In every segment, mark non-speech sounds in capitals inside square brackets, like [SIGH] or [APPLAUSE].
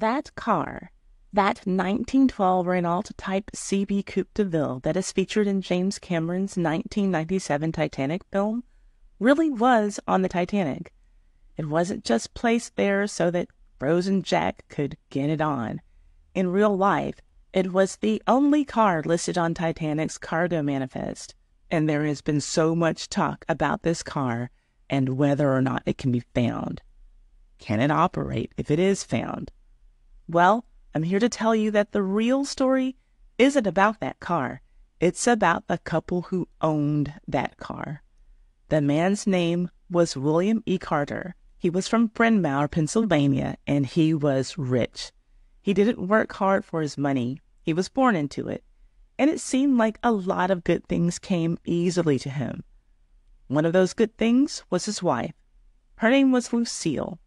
That car, that 1912 Renault Type CB Coupe de Ville that is featured in James Cameron's 1997 Titanic film, really was on the Titanic. It wasn't just placed there so that Rose and Jack could get it on. In real life, it was the only car listed on Titanic's cargo manifest, and there has been so much talk about this car and whether or not it can be found. Can it operate if it is found? Well, I'm here to tell you that the real story isn't about that car. It's about the couple who owned that car. The man's name was William E. Carter. He was from Bryn Mawr, Pennsylvania, and he was rich. He didn't work hard for his money. He was born into it. And it seemed like a lot of good things came easily to him. One of those good things was his wife. Her name was Lucille.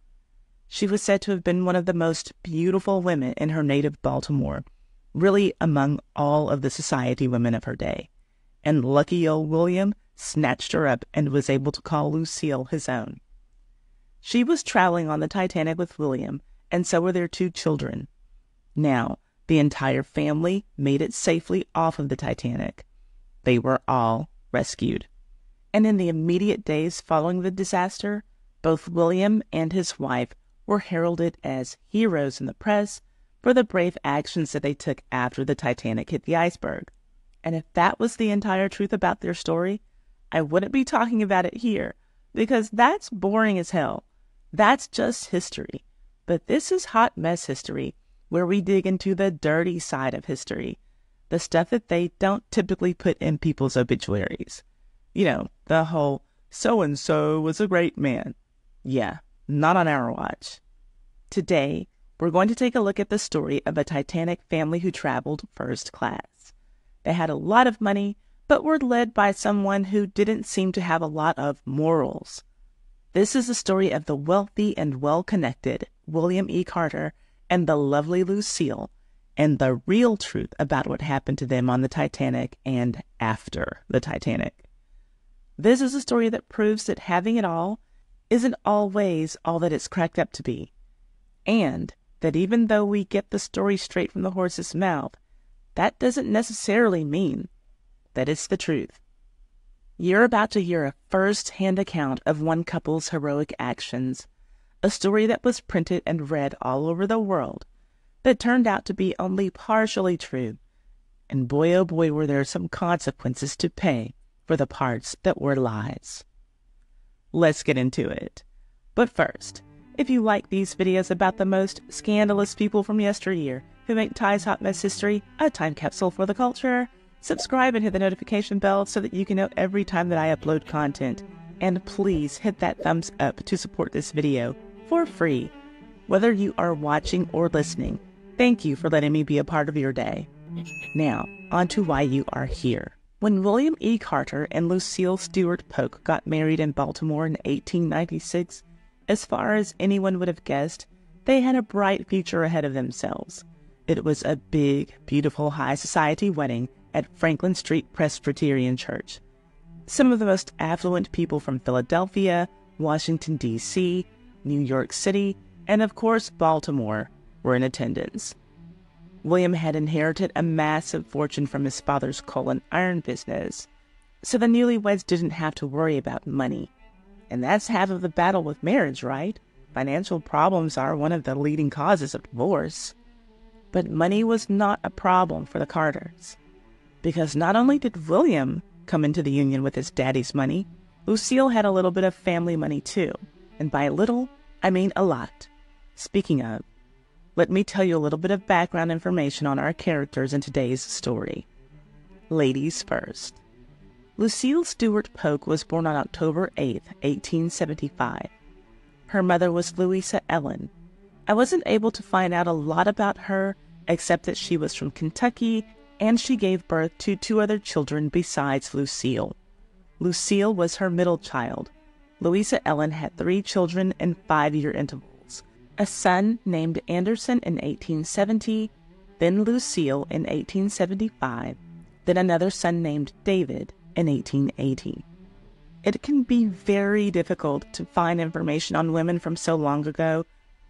She was said to have been one of the most beautiful women in her native Baltimore, really among all of the society women of her day. And lucky old William snatched her up and was able to call Lucille his own. She was traveling on the Titanic with William, and so were their two children. Now, the entire family made it safely off of the Titanic. They were all rescued. And in the immediate days following the disaster, both William and his wife were heralded as heroes in the press for the brave actions that they took after the Titanic hit the iceberg. And if that was the entire truth about their story, I wouldn't be talking about it here because that's boring as hell. That's just history. But this is hot mess history where we dig into the dirty side of history, the stuff that they don't typically put in people's obituaries. You know, the whole so and so was a great man. Yeah, not on our watch. Today, we're going to take a look at the story of a Titanic family who traveled first class. They had a lot of money, but were led by someone who didn't seem to have a lot of morals. This is the story of the wealthy and well connected William E. Carter and the lovely Lucille, and the real truth about what happened to them on the Titanic and after the Titanic. This is a story that proves that having it all isn't always all that it's cracked up to be, and that even though we get the story straight from the horse's mouth, that doesn't necessarily mean that it's the truth. You're about to hear a first hand account of one couple's heroic actions a story that was printed and read all over the world that turned out to be only partially true. And boy, oh boy, were there some consequences to pay for the parts that were lies. Let's get into it. But first, if you like these videos about the most scandalous people from yesteryear who make Ti's Hot Mess History a time capsule for the culture, subscribe and hit the notification bell so that you can know every time that I upload content. And please hit that thumbs up to support this video for free. Whether you are watching or listening, thank you for letting me be a part of your day. Now, on to why you are here. When William E. Carter and Lucille Stewart Polk got married in Baltimore in 1896, as far as anyone would have guessed, they had a bright future ahead of themselves. It was a big, beautiful high society wedding at Franklin Street Presbyterian Church. Some of the most affluent people from Philadelphia, Washington, D.C., New York City, and of course Baltimore were in attendance. William had inherited a massive fortune from his father's coal and iron business, so the newlyweds didn't have to worry about money. And that's half of the battle with marriage, right? Financial problems are one of the leading causes of divorce. But money was not a problem for the Carters. Because not only did William come into the union with his daddy's money, Lucille had a little bit of family money too and by little, I mean a lot. Speaking of, let me tell you a little bit of background information on our characters in today's story. Ladies first. Lucille Stewart Polk was born on October 8, 1875. Her mother was Louisa Ellen. I wasn't able to find out a lot about her except that she was from Kentucky and she gave birth to two other children besides Lucille. Lucille was her middle child, Louisa Ellen had three children in five year intervals a son named Anderson in 1870, then Lucille in 1875, then another son named David in 1880. it can be very difficult to find information on women from so long ago.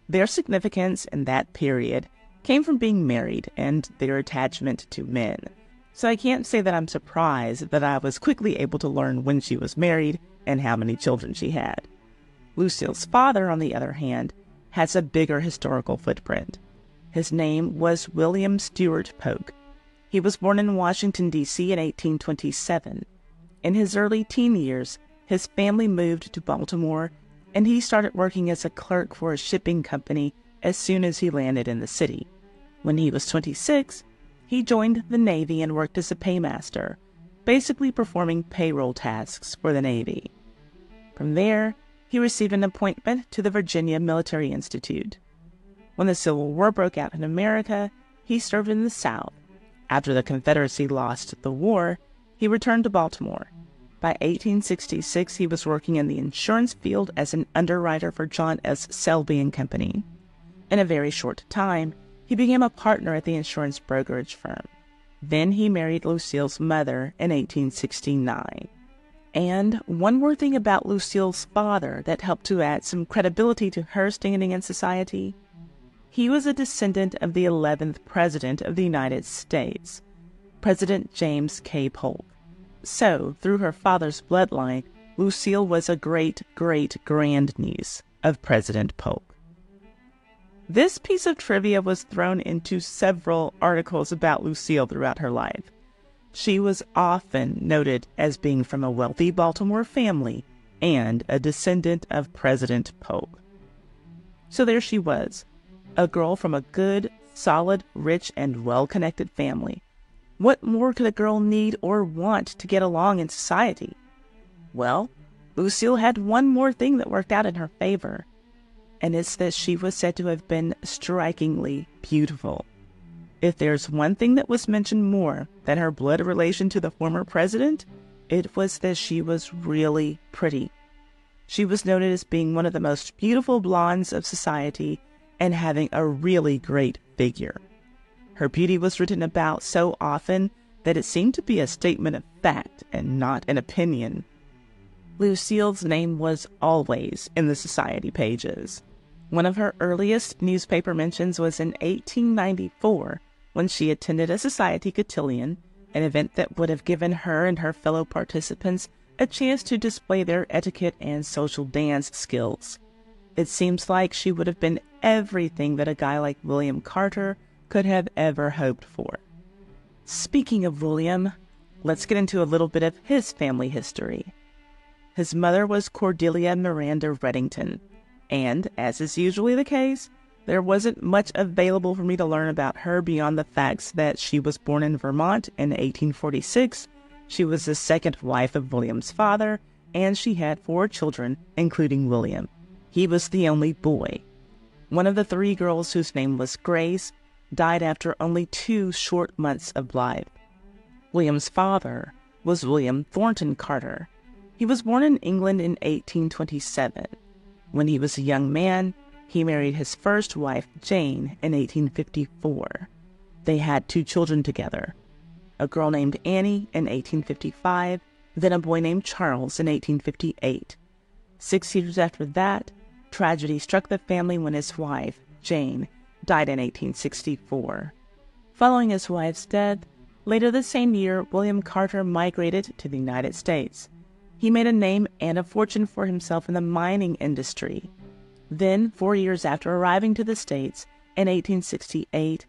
Their significance in that period came from being married and their attachment to men. So I can't say that I'm surprised that I was quickly able to learn when she was married and how many children she had. Lucille's father, on the other hand, has a bigger historical footprint. His name was William Stewart Polk. He was born in Washington, D.C. in 1827. In his early teen years, his family moved to Baltimore and he started working as a clerk for a shipping company as soon as he landed in the city. When he was 26, he joined the Navy and worked as a paymaster, basically performing payroll tasks for the Navy. From there, he received an appointment to the Virginia Military Institute. When the Civil War broke out in America, he served in the South. After the Confederacy lost the war, he returned to Baltimore. By 1866, he was working in the insurance field as an underwriter for John S. Selby and Company. In a very short time, he became a partner at the insurance brokerage firm. Then he married Lucille's mother in 1869. And one more thing about Lucille's father that helped to add some credibility to her standing in society. He was a descendant of the 11th President of the United States, President James K. Polk. So, through her father's bloodline, Lucille was a great great grandniece of President Polk. This piece of trivia was thrown into several articles about Lucille throughout her life. She was often noted as being from a wealthy Baltimore family and a descendant of President Polk. So there she was, a girl from a good, solid, rich, and well connected family what more could a girl need or want to get along in society? Well, Lucille had one more thing that worked out in her favor, and it's that she was said to have been strikingly beautiful. If there's one thing that was mentioned more than her blood relation to the former president, it was that she was really pretty. She was noted as being one of the most beautiful blondes of society and having a really great figure. Her beauty was written about so often that it seemed to be a statement of fact and not an opinion. Lucille's name was always in the society pages. One of her earliest newspaper mentions was in 1894 when she attended a society cotillion, an event that would have given her and her fellow participants a chance to display their etiquette and social dance skills. It seems like she would have been everything that a guy like William Carter could have ever hoped for. Speaking of William, let's get into a little bit of his family history. His mother was Cordelia Miranda Reddington, and, as is usually the case, there wasn't much available for me to learn about her beyond the facts that she was born in Vermont in 1846, she was the second wife of William's father, and she had four children, including William. He was the only boy. One of the three girls whose name was Grace died after only two short months of life. William's father was William Thornton Carter. He was born in England in 1827. When he was a young man, he married his first wife, Jane, in 1854. They had two children together a girl named Annie in 1855, then a boy named Charles in 1858. Six years after that, tragedy struck the family when his wife, Jane, died in 1864. Following his wife's death, later the same year, William Carter migrated to the United States. He made a name and a fortune for himself in the mining industry. Then, four years after arriving to the States in 1868,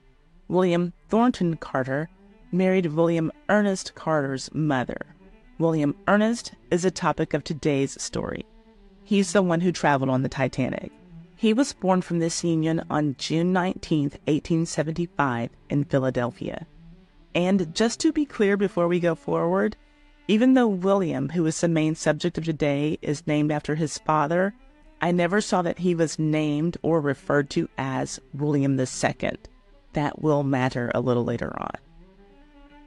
William Thornton Carter married William Ernest Carter's mother. William Ernest is the topic of today's story. He's the one who traveled on the Titanic. He was born from this union on June 19, 1875, in Philadelphia. And just to be clear before we go forward, even though William, who is the main subject of today, is named after his father, I never saw that he was named or referred to as William II. That will matter a little later on.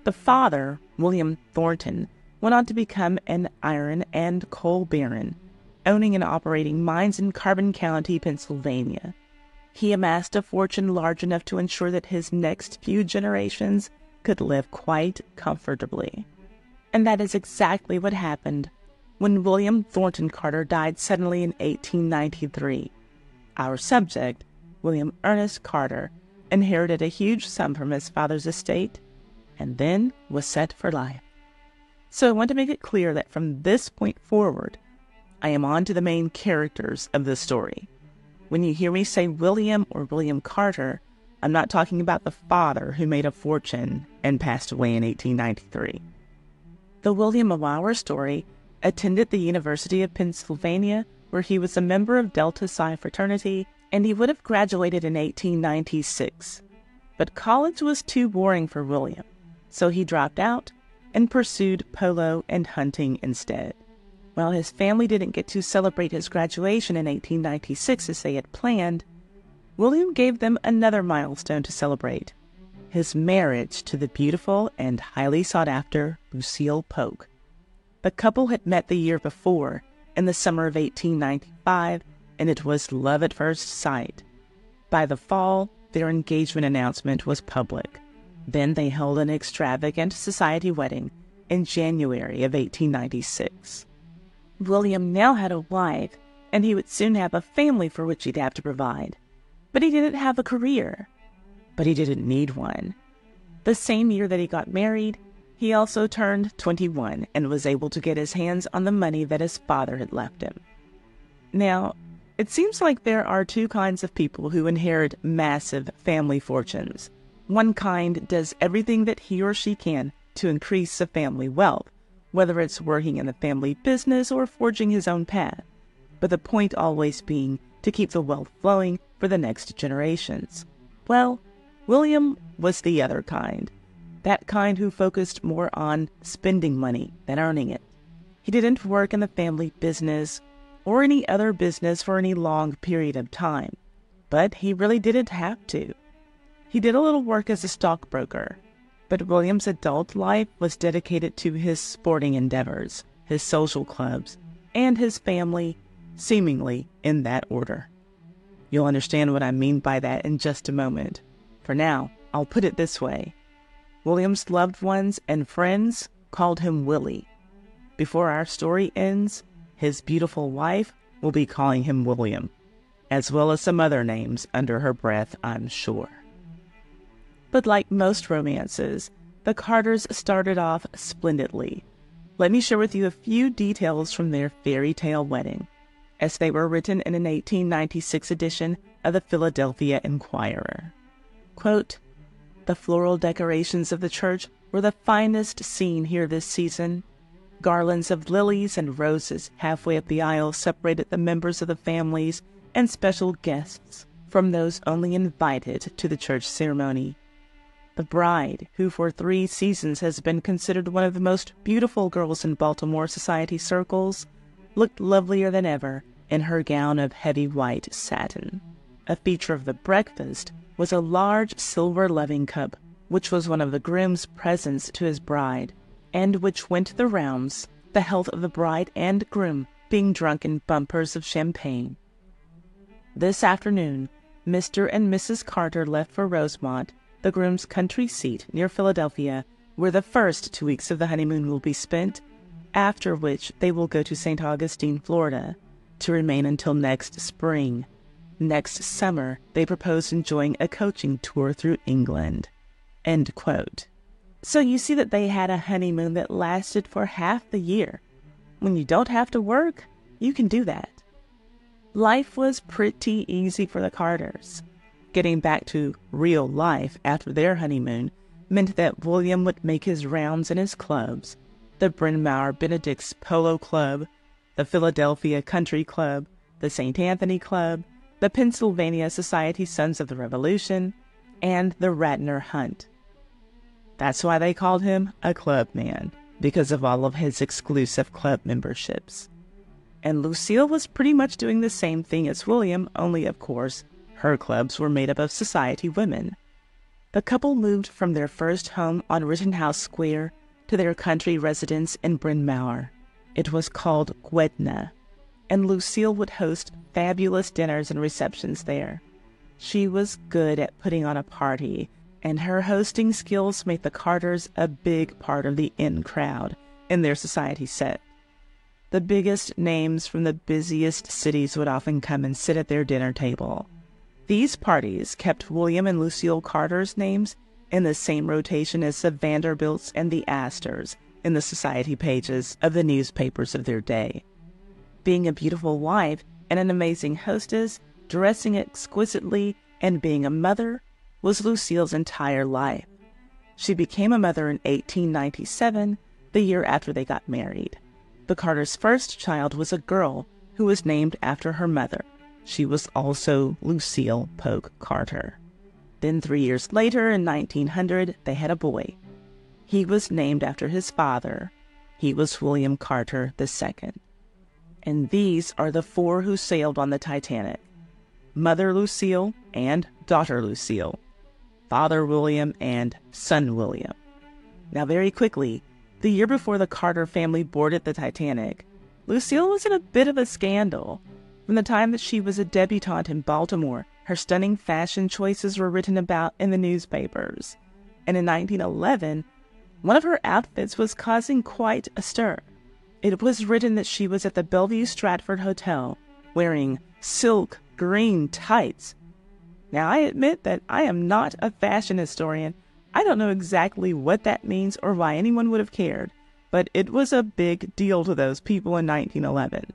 The father, William Thornton, went on to become an iron and coal baron owning and operating mines in Carbon County, Pennsylvania. He amassed a fortune large enough to ensure that his next few generations could live quite comfortably. And that is exactly what happened. When William Thornton Carter died suddenly in 1893. Our subject, William Ernest Carter, inherited a huge sum from his father's estate and then was set for life. So I want to make it clear that from this point forward, I am on to the main characters of the story. When you hear me say William or William Carter, I'm not talking about the father who made a fortune and passed away in 1893. The William of our story attended the University of Pennsylvania, where he was a member of Delta Psi fraternity, and he would have graduated in 1896. But college was too boring for William, so he dropped out and pursued polo and hunting instead. While his family didn't get to celebrate his graduation in 1896 as they had planned, William gave them another milestone to celebrate his marriage to the beautiful and highly sought after Lucille Polk. The couple had met the year before, in the summer of 1895, and it was love at first sight. By the fall, their engagement announcement was public. Then they held an extravagant society wedding in January of 1896. William now had a wife, and he would soon have a family for which he'd have to provide. But he didn't have a career. But he didn't need one. The same year that he got married, he also turned 21 and was able to get his hands on the money that his father had left him. Now, it seems like there are two kinds of people who inherit massive family fortunes. One kind does everything that he or she can to increase the family wealth, whether it's working in the family business or forging his own path, but the point always being to keep the wealth flowing for the next generations. Well, William was the other kind, that kind who focused more on spending money than earning it. He didn't work in the family business or any other business for any long period of time, but he really didn't have to. He did a little work as a stockbroker, but William's adult life was dedicated to his sporting endeavors, his social clubs, and his family, seemingly in that order. You'll understand what I mean by that in just a moment. For now, I'll put it this way William's loved ones and friends called him Willie. Before our story ends, his beautiful wife will be calling him William, as well as some other names under her breath, I'm sure. But like most romances, the Carters started off splendidly. Let me share with you a few details from their fairy tale wedding as they were written in an 1896 edition of the Philadelphia Inquirer. Quote, the floral decorations of the church were the finest seen here this season. Garlands of lilies and roses halfway up the aisle separated the members of the families and special guests from those only invited to the church ceremony. The bride, who for three seasons has been considered one of the most beautiful girls in Baltimore society circles, looked lovelier than ever in her gown of heavy white satin. A feature of the breakfast was a large silver loving cup, which was one of the groom's presents to his bride, and which went the rounds, the health of the bride and groom being drunk in bumpers of champagne. This afternoon, Mr. and Mrs. Carter left for Rosemont, the groom's country seat near Philadelphia, where the first two weeks of the honeymoon will be spent, after which they will go to St. Augustine, Florida, to remain until next spring. Next summer, they proposed enjoying a coaching tour through England. End quote. So you see that they had a honeymoon that lasted for half the year. When you don't have to work, you can do that. Life was pretty easy for the Carters. Getting back to real life after their honeymoon meant that William would make his rounds in his clubs the Bryn Mawr Benedict's Polo Club, the Philadelphia Country Club, the St. Anthony Club, the Pennsylvania Society Sons of the Revolution, and the Radnor Hunt. That's why they called him a club man, because of all of his exclusive club memberships. And Lucille was pretty much doing the same thing as William, only, of course, her clubs were made up of society women. The couple moved from their first home on Rittenhouse Square to their country residence in Bryn Mawr. It was called Gwytna, and Lucille would host fabulous dinners and receptions there. She was good at putting on a party, and her hosting skills made the Carters a big part of the in crowd in their society set. The biggest names from the busiest cities would often come and sit at their dinner table. These parties kept William and Lucille Carter's names in the same rotation as the Vanderbilts and the Astors in the society pages of the newspapers of their day. Being a beautiful wife and an amazing hostess, dressing exquisitely, and being a mother was Lucille's entire life. She became a mother in 1897, the year after they got married. The Carters' first child was a girl who was named after her mother. She was also Lucille Polk Carter. Then, three years later, in 1900, they had a boy. He was named after his father. He was William Carter II. And these are the four who sailed on the Titanic Mother Lucille and Daughter Lucille, Father William and Son William. Now, very quickly, the year before the Carter family boarded the Titanic, Lucille was in a bit of a scandal. From the time that she was a debutante in Baltimore, her stunning fashion choices were written about in the newspapers. And in 1911, one of her outfits was causing quite a stir. It was written that she was at the Bellevue Stratford Hotel wearing silk green tights. Now, I admit that I am not a fashion historian. I don't know exactly what that means or why anyone would have cared, but it was a big deal to those people in 1911.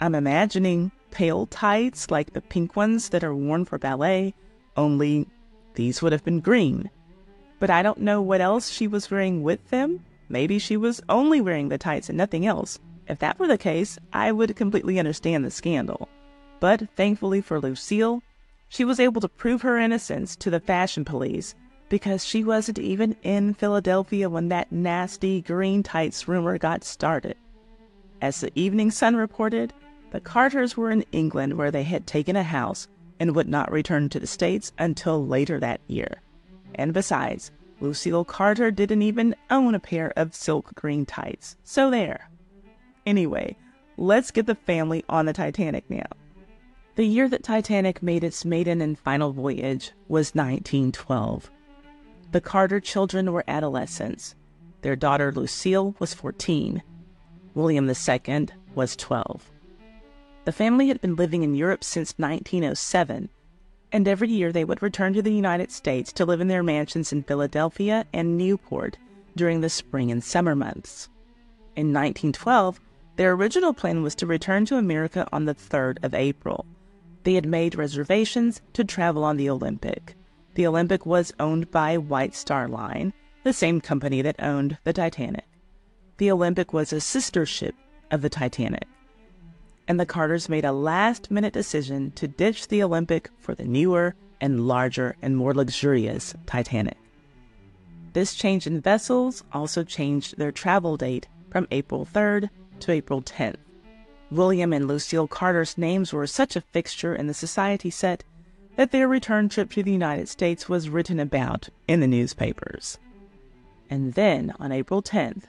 I'm imagining pale tights like the pink ones that are worn for ballet, only these would have been green. But I don't know what else she was wearing with them. Maybe she was only wearing the tights and nothing else. If that were the case, I would completely understand the scandal. But thankfully for Lucille, she was able to prove her innocence to the fashion police because she wasn't even in Philadelphia when that nasty green tights rumor got started. As the Evening Sun reported, the Carters were in England where they had taken a house and would not return to the States until later that year. And besides, Lucille Carter didn't even own a pair of silk green tights. So there. Anyway, let's get the family on the Titanic now. The year that Titanic made its maiden and final voyage was 1912. The Carter children were adolescents. Their daughter Lucille was 14. William II was 12. The family had been living in Europe since 1907, and every year they would return to the United States to live in their mansions in Philadelphia and Newport during the spring and summer months. In 1912, their original plan was to return to America on the 3rd of April they had made reservations to travel on the Olympic. The Olympic was owned by White Star Line, the same company that owned the Titanic. The Olympic was a sister ship of the Titanic. And the Carters made a last minute decision to ditch the Olympic for the newer and larger and more luxurious Titanic. This change in vessels also changed their travel date from April 3rd to April 10th. William and Lucille Carter's names were such a fixture in the society set that their return trip to the United States was written about in the newspapers. And then, on April 10th,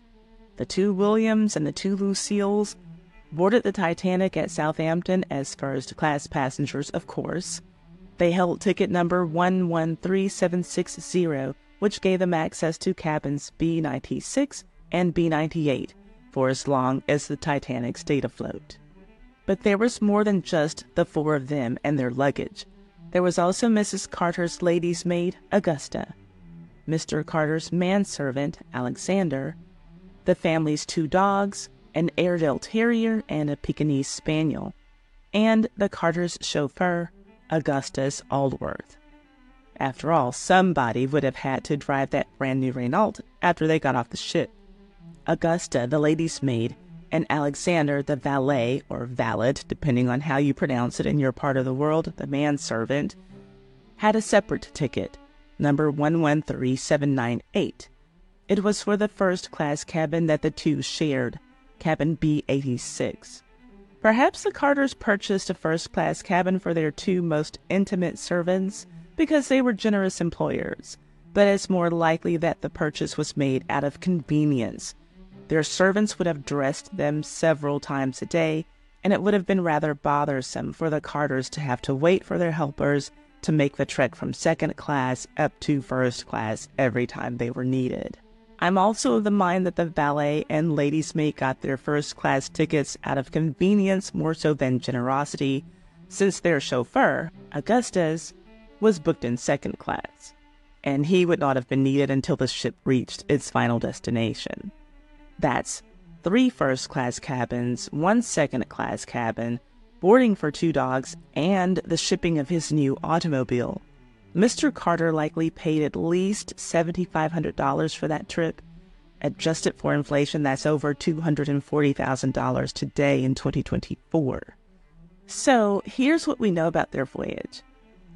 the two Williams and the two Lucilles boarded the Titanic at Southampton as first class passengers, of course. They held ticket number 113760, which gave them access to cabins B96 and B98 for as long as the Titanic stayed afloat. But there was more than just the four of them and their luggage. There was also Mrs. Carter's lady's maid, Augusta, Mr. Carter's manservant, Alexander, the family's two dogs, an Airedale Terrier and a Pekingese Spaniel, and the Carter's chauffeur, Augustus Aldworth. After all, somebody would have had to drive that brand new Renault after they got off the ship. Augusta, the lady's maid, and Alexander, the valet or valet, depending on how you pronounce it in your part of the world, the manservant, had a separate ticket, number 113798. It was for the first class cabin that the two shared, cabin B86. Perhaps the Carters purchased a first class cabin for their two most intimate servants because they were generous employers, but it's more likely that the purchase was made out of convenience their servants would have dressed them several times a day, and it would have been rather bothersome for the Carters to have to wait for their helpers to make the trek from second class up to first class every time they were needed. I'm also of the mind that the valet and lady's maid got their first class tickets out of convenience more so than generosity, since their chauffeur, Augustus, was booked in second class, and he would not have been needed until the ship reached its final destination. That's three first class cabins, one second class cabin, boarding for two dogs, and the shipping of his new automobile. Mr. Carter likely paid at least $7,500 for that trip. Adjusted for inflation, that's over $240,000 today in 2024. So here's what we know about their voyage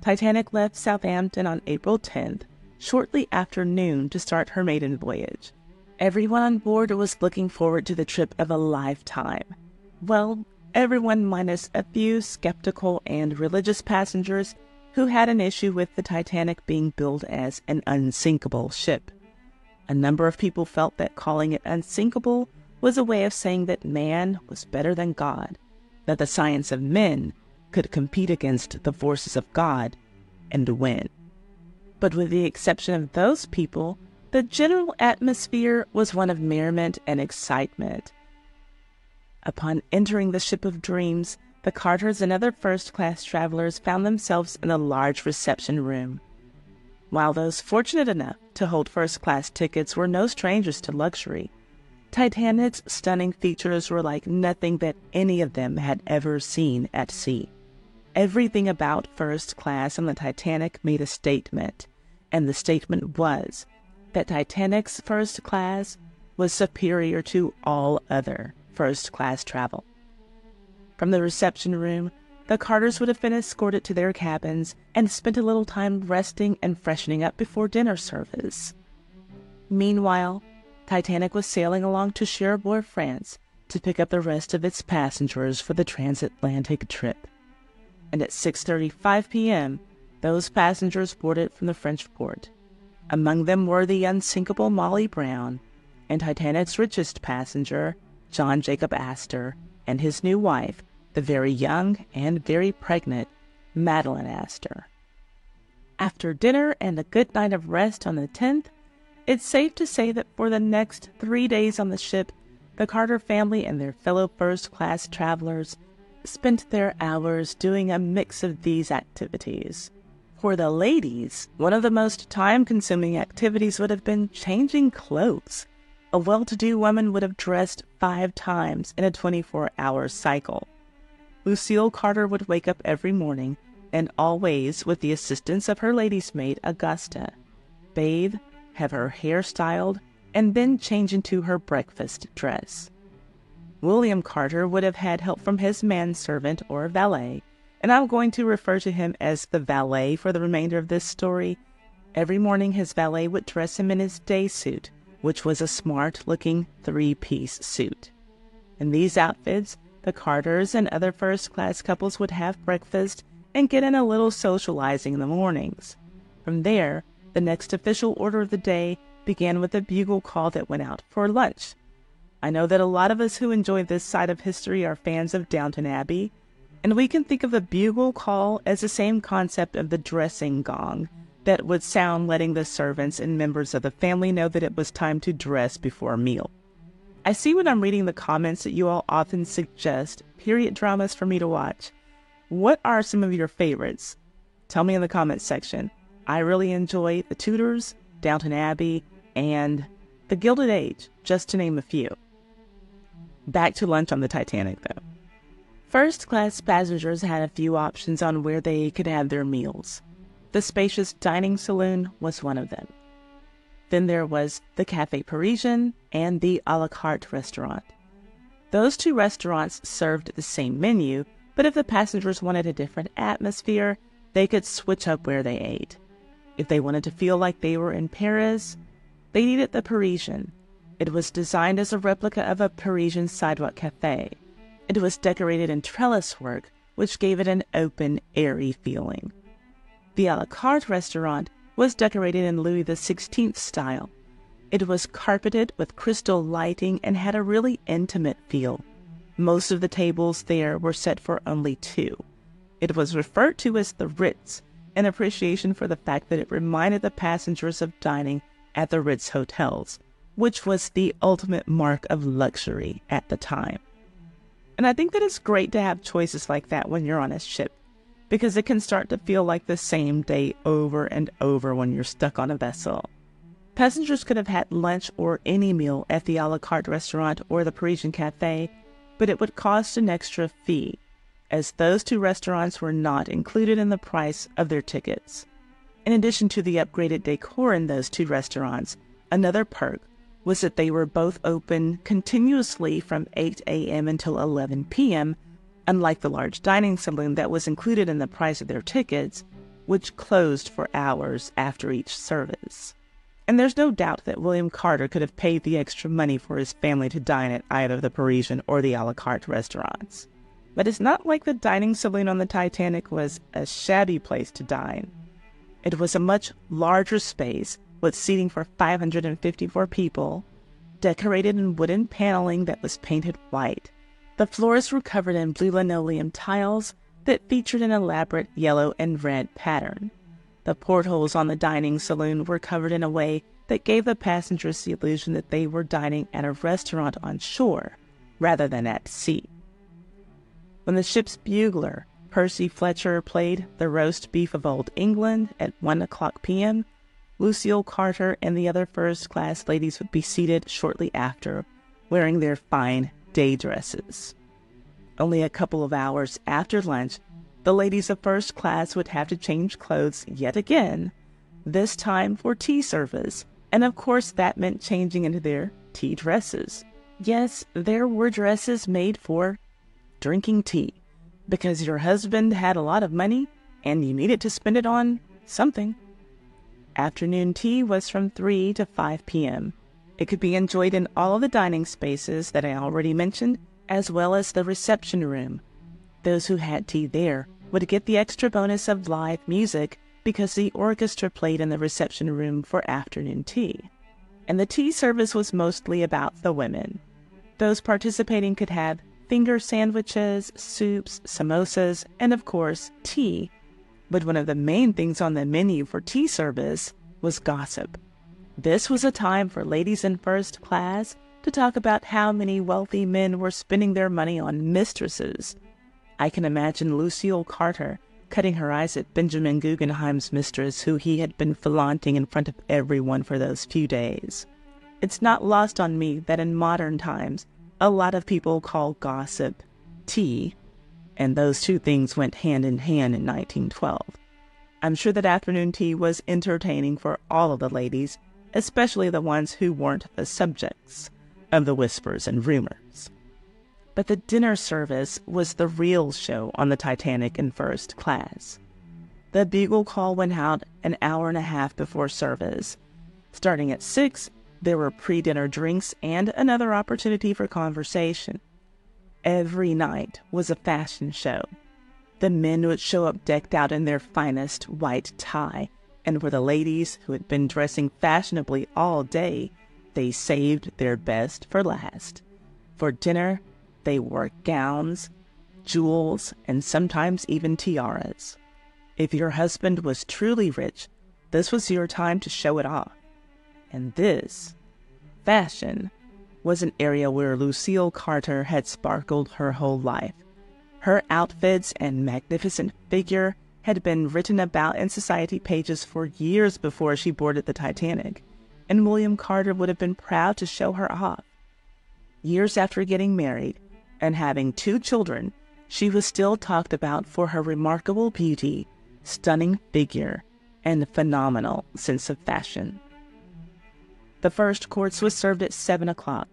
Titanic left Southampton on April 10th, shortly after noon, to start her maiden voyage. Everyone on board was looking forward to the trip of a lifetime. Well, everyone minus a few skeptical and religious passengers who had an issue with the Titanic being billed as an unsinkable ship. A number of people felt that calling it unsinkable was a way of saying that man was better than God, that the science of men could compete against the forces of God and win. But with the exception of those people, the general atmosphere was one of merriment and excitement. Upon entering the ship of dreams, the Carters and other first class travelers found themselves in a large reception room. While those fortunate enough to hold first class tickets were no strangers to luxury, Titanic's stunning features were like nothing that any of them had ever seen at sea. Everything about first class on the Titanic made a statement, and the statement was that Titanic's first class was superior to all other first class travel. From the reception room, the Carters would have been escorted to their cabins and spent a little time resting and freshening up before dinner service. Meanwhile, Titanic was sailing along to Cherbourg, France, to pick up the rest of its passengers for the transatlantic trip. And at 6:35 p.m., those passengers boarded from the French port. Among them were the unsinkable Molly Brown and Titanic's richest passenger, John Jacob Astor, and his new wife, the very young and very pregnant Madeleine Astor. After dinner and a good night of rest on the 10th, it's safe to say that for the next three days on the ship, the Carter family and their fellow first class travelers spent their hours doing a mix of these activities. For the ladies, one of the most time consuming activities would have been changing clothes a well to do woman would have dressed five times in a 24 hour cycle. Lucille Carter would wake up every morning, and always with the assistance of her lady's maid, Augusta, bathe, have her hair styled, and then change into her breakfast dress. William Carter would have had help from his manservant or valet, and I'm going to refer to him as the valet for the remainder of this story. Every morning his valet would dress him in his day suit which was a smart looking three piece suit. In these outfits, the Carters and other first class couples would have breakfast and get in a little socializing in the mornings. From there, the next official order of the day began with a bugle call that went out for lunch. I know that a lot of us who enjoy this side of history are fans of Downton Abbey, and we can think of the bugle call as the same concept of the dressing gong that would sound letting the servants and members of the family know that it was time to dress before a meal. I see when I'm reading the comments that you all often suggest period dramas for me to watch. What are some of your favorites? Tell me in the comments section. I really enjoy The Tudors, Downton Abbey, and The Gilded Age, just to name a few. Back to lunch on the Titanic, though. First class passengers had a few options on where they could have their meals. The spacious dining saloon was one of them. Then there was the Cafe Parisien and the a la carte restaurant. Those two restaurants served the same menu, but if the passengers wanted a different atmosphere, they could switch up where they ate. If they wanted to feel like they were in Paris, they needed the Parisien. It was designed as a replica of a Parisian sidewalk cafe. It was decorated in trellis work, which gave it an open, airy feeling. The a la carte restaurant was decorated in Louis XVI style. It was carpeted with crystal lighting and had a really intimate feel. Most of the tables there were set for only two. It was referred to as the Ritz, an appreciation for the fact that it reminded the passengers of dining at the Ritz hotels. which was the ultimate mark of luxury at the time. And I think that it's great to have choices like that when you're on a ship because it can start to feel like the same day over and over when you're stuck on a vessel. Passengers could have had lunch or any meal at the a la carte restaurant or the Parisian cafe, but it would cost an extra fee, as those two restaurants were not included in the price of their tickets. In addition to the upgraded decor in those two restaurants, another perk was that they were both open continuously from 8 a.m. until 11 p.m., unlike the large dining saloon that was included in the price of their tickets, which closed for hours after each service. And there's no doubt that William Carter could have paid the extra money for his family to dine at either the Parisian or the a la carte restaurants. But it's not like the dining saloon on the Titanic was a shabby place to dine. It was a much larger space with seating for 554 people, decorated in wooden paneling that was painted white. The floors were covered in blue linoleum tiles that featured an elaborate yellow and red pattern. The portholes on the dining saloon were covered in a way that gave the passengers the illusion that they were dining at a restaurant on shore rather than at sea. When the ship's bugler, Percy Fletcher, played the roast beef of Old England at 1 o'clock p.m., Lucille Carter and the other first class ladies would be seated shortly after, wearing their fine day dresses. Only a couple of hours after lunch, the ladies of first class would have to change clothes yet again, this time for tea service, and of course that meant changing into their tea dresses. Yes, there were dresses made for drinking tea, because your husband had a lot of money and you needed to spend it on something. Afternoon tea was from 3 to 5 p.m. It could be enjoyed in all of the dining spaces that I already mentioned, as well as the reception room. Those who had tea there would get the extra bonus of live music because the orchestra played in the reception room for afternoon tea. And the tea service was mostly about the women. Those participating could have finger sandwiches, soups, samosas, and of course, tea but one of the main things on the menu for tea service was gossip. This was a time for ladies in first class to talk about how many wealthy men were spending their money on mistresses. I can imagine Lucille Carter cutting her eyes at Benjamin Guggenheim's mistress, who he had been flaunting in front of everyone for those few days. It's not lost on me that in modern times, a lot of people call gossip tea and those two things went hand in hand in 1912. I'm sure that afternoon tea was entertaining for all of the ladies, especially the ones who weren't the subjects of the whispers and rumors. But the dinner service was the real show on the Titanic in first class. The bugle call went out an hour and a half before service. Starting at 6, there were pre dinner drinks and another opportunity for conversation. Every night was a fashion show. The men would show up decked out in their finest white tie, and for the ladies who had been dressing fashionably all day, they saved their best for last. For dinner, they wore gowns, jewels, and sometimes even tiaras. If your husband was truly rich, this was your time to show it off. And this, fashion, was an area where Lucille Carter had sparkled her whole life. Her outfits and magnificent figure had been written about in society pages for years before she boarded the Titanic, and William Carter would have been proud to show her off. Years after getting married and having two children, she was still talked about for her remarkable beauty, stunning figure, and phenomenal sense of fashion. The first course was served at 7 o'clock,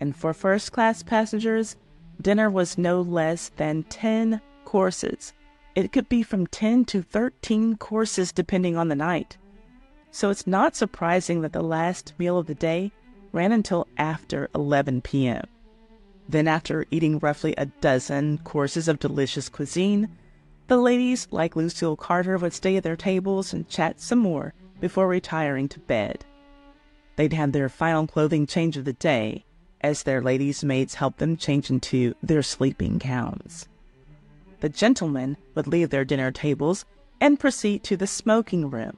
and for first class passengers, dinner was no less than 10 courses. It could be from 10 to 13 courses depending on the night. So it's not surprising that the last meal of the day ran until after 11 p.m. Then, after eating roughly a dozen courses of delicious cuisine, the ladies, like Lucille Carter, would stay at their tables and chat some more before retiring to bed. They'd have their final clothing change of the day as their ladies' maids helped them change into their sleeping gowns. The gentlemen would leave their dinner tables and proceed to the smoking room.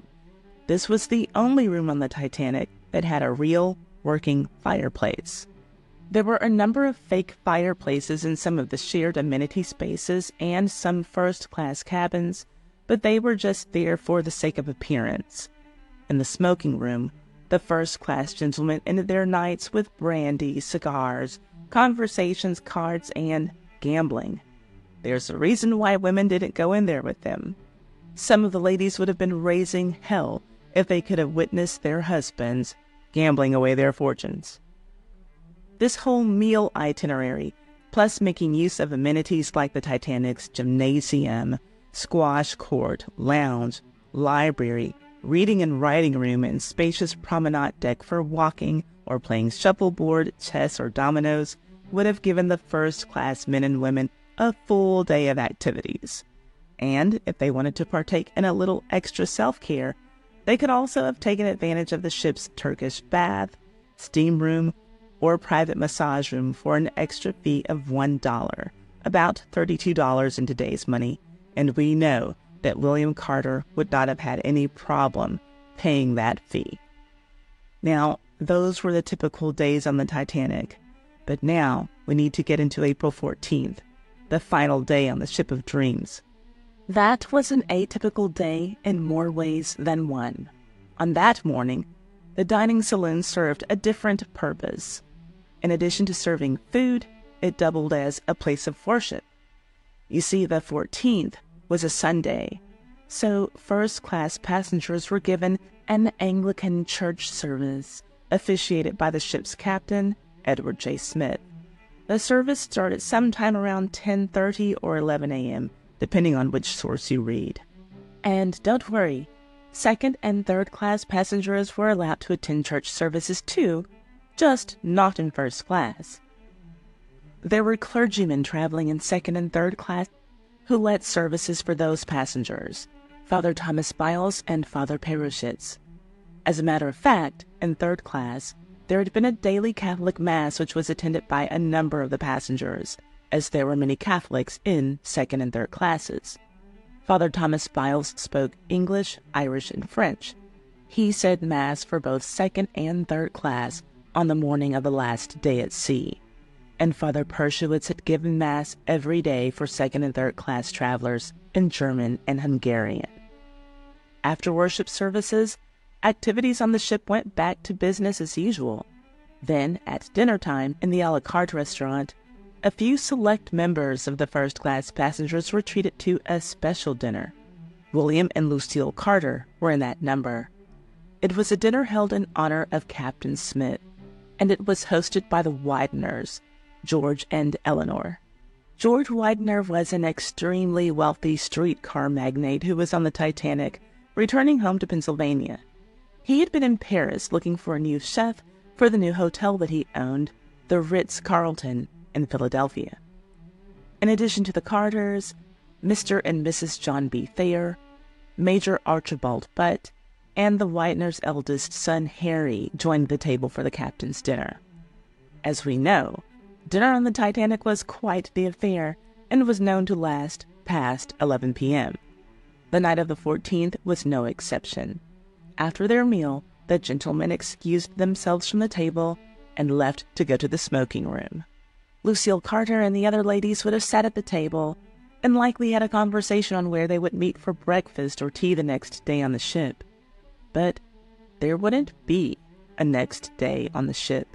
This was the only room on the Titanic that had a real working fireplace. There were a number of fake fireplaces in some of the shared amenity spaces and some first class cabins, but they were just there for the sake of appearance. In the smoking room, the first class gentlemen ended their nights with brandy, cigars, conversations, cards, and gambling. There's a reason why women didn't go in there with them. Some of the ladies would have been raising hell if they could have witnessed their husbands gambling away their fortunes. This whole meal itinerary, plus making use of amenities like the Titanic's gymnasium, squash court, lounge, library, reading and writing room, and spacious promenade deck for walking or playing shuffleboard, chess, or dominoes, would have given the first class men and women a full day of activities. And if they wanted to partake in a little extra self care, they could also have taken advantage of the ship's Turkish bath, steam room, or private massage room for an extra fee of $1, about $32 in today's money, and we know that William Carter would not have had any problem paying that fee. Now, those were the typical days on the Titanic, but now we need to get into April 14th, the final day on the Ship of Dreams. That was an atypical day in more ways than one. On that morning, the dining saloon served a different purpose. In addition to serving food, it doubled as a place of worship. You see, the 14th was a Sunday, so first class passengers were given an Anglican church service officiated by the ship's captain, Edward J. Smith. The service started sometime around 10:30 or 11 a.m depending on which source you read. And don't worry, second and third class passengers were allowed to attend church services too, just not in first class. There were clergymen traveling in second and third class who led services for those passengers, Father Thomas Byles and Father Peruschitz. As a matter of fact, in third class, there had been a daily Catholic Mass which was attended by a number of the passengers, as there were many Catholics in second and third classes. Father Thomas Byles spoke English, Irish, and French. He said Mass for both second and third class on the morning of the last day at sea. And Father Peruschitz had given Mass every day for second and third class travelers in German and Hungarian. After worship services, activities on the ship went back to business as usual. Then, at dinner time in the a la carte restaurant, a few select members of the first class passengers were treated to a special dinner. William and Lucile Carter were in that number. It was a dinner held in honor of Captain Smith, and it was hosted by the Wideners, George and Eleanor. George Widener was an extremely wealthy streetcar magnate who was on the Titanic, returning home to Pennsylvania. He had been in Paris looking for a new chef for the new hotel that he owned, the Ritz Carlton, in Philadelphia. In addition to the Carters, Mr. and Mrs. John B. Thayer, Major Archibald Butt, and the Widener's eldest son Harry joined the table for the captain's dinner. As we know, dinner on the Titanic was quite the affair and was known to last past 11 p.m. The night of the 14th was no exception. After their meal, the gentlemen excused themselves from the table and left to go to the smoking room. Lucile Carter and the other ladies would have sat at the table and likely had a conversation on where they would meet for breakfast or tea the next day on the ship. But there wouldn't be a next day on the ship.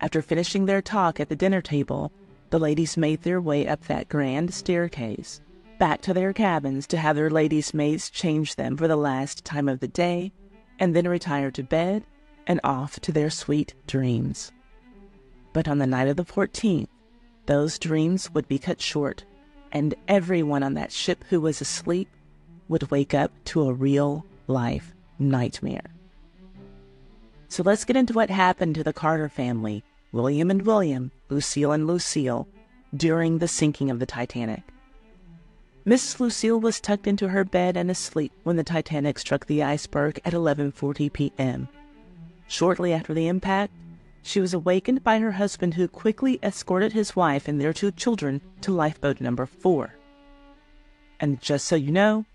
After finishing their talk at the dinner table, the ladies made their way up that grand staircase, back to their cabins to have their ladies' maids change them for the last time of the day, and then retire to bed and off to their sweet dreams. But on the night of the 14th, those dreams would be cut short, and everyone on that ship who was asleep would wake up to a real life nightmare. So let's get into what happened to the Carter family, William and William, Lucile and Lucile, during the sinking of the Titanic. Mrs. Lucile was tucked into her bed and asleep when the Titanic struck the iceberg at 11:40 p.m. Shortly after the impact, she was awakened by her husband, who quickly escorted his wife and their two children to lifeboat number four. And just so you know,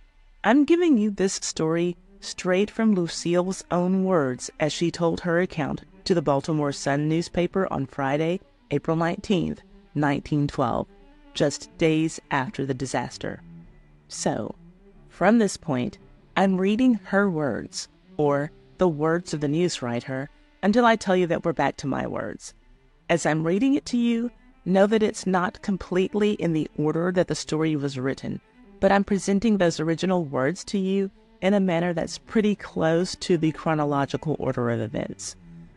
I'm giving you this story straight from Lucile's own words as she told her account to the Baltimore Sun newspaper on Friday, April 19, 1912, just days after the disaster. So, from this point, I'm reading her words, or the words of the news writer, until I tell you that we're back to my words. As I'm reading it to you, know that it's not completely in the order that the story was written, but I'm presenting those original words to you in a manner that's pretty close to the chronological order of events.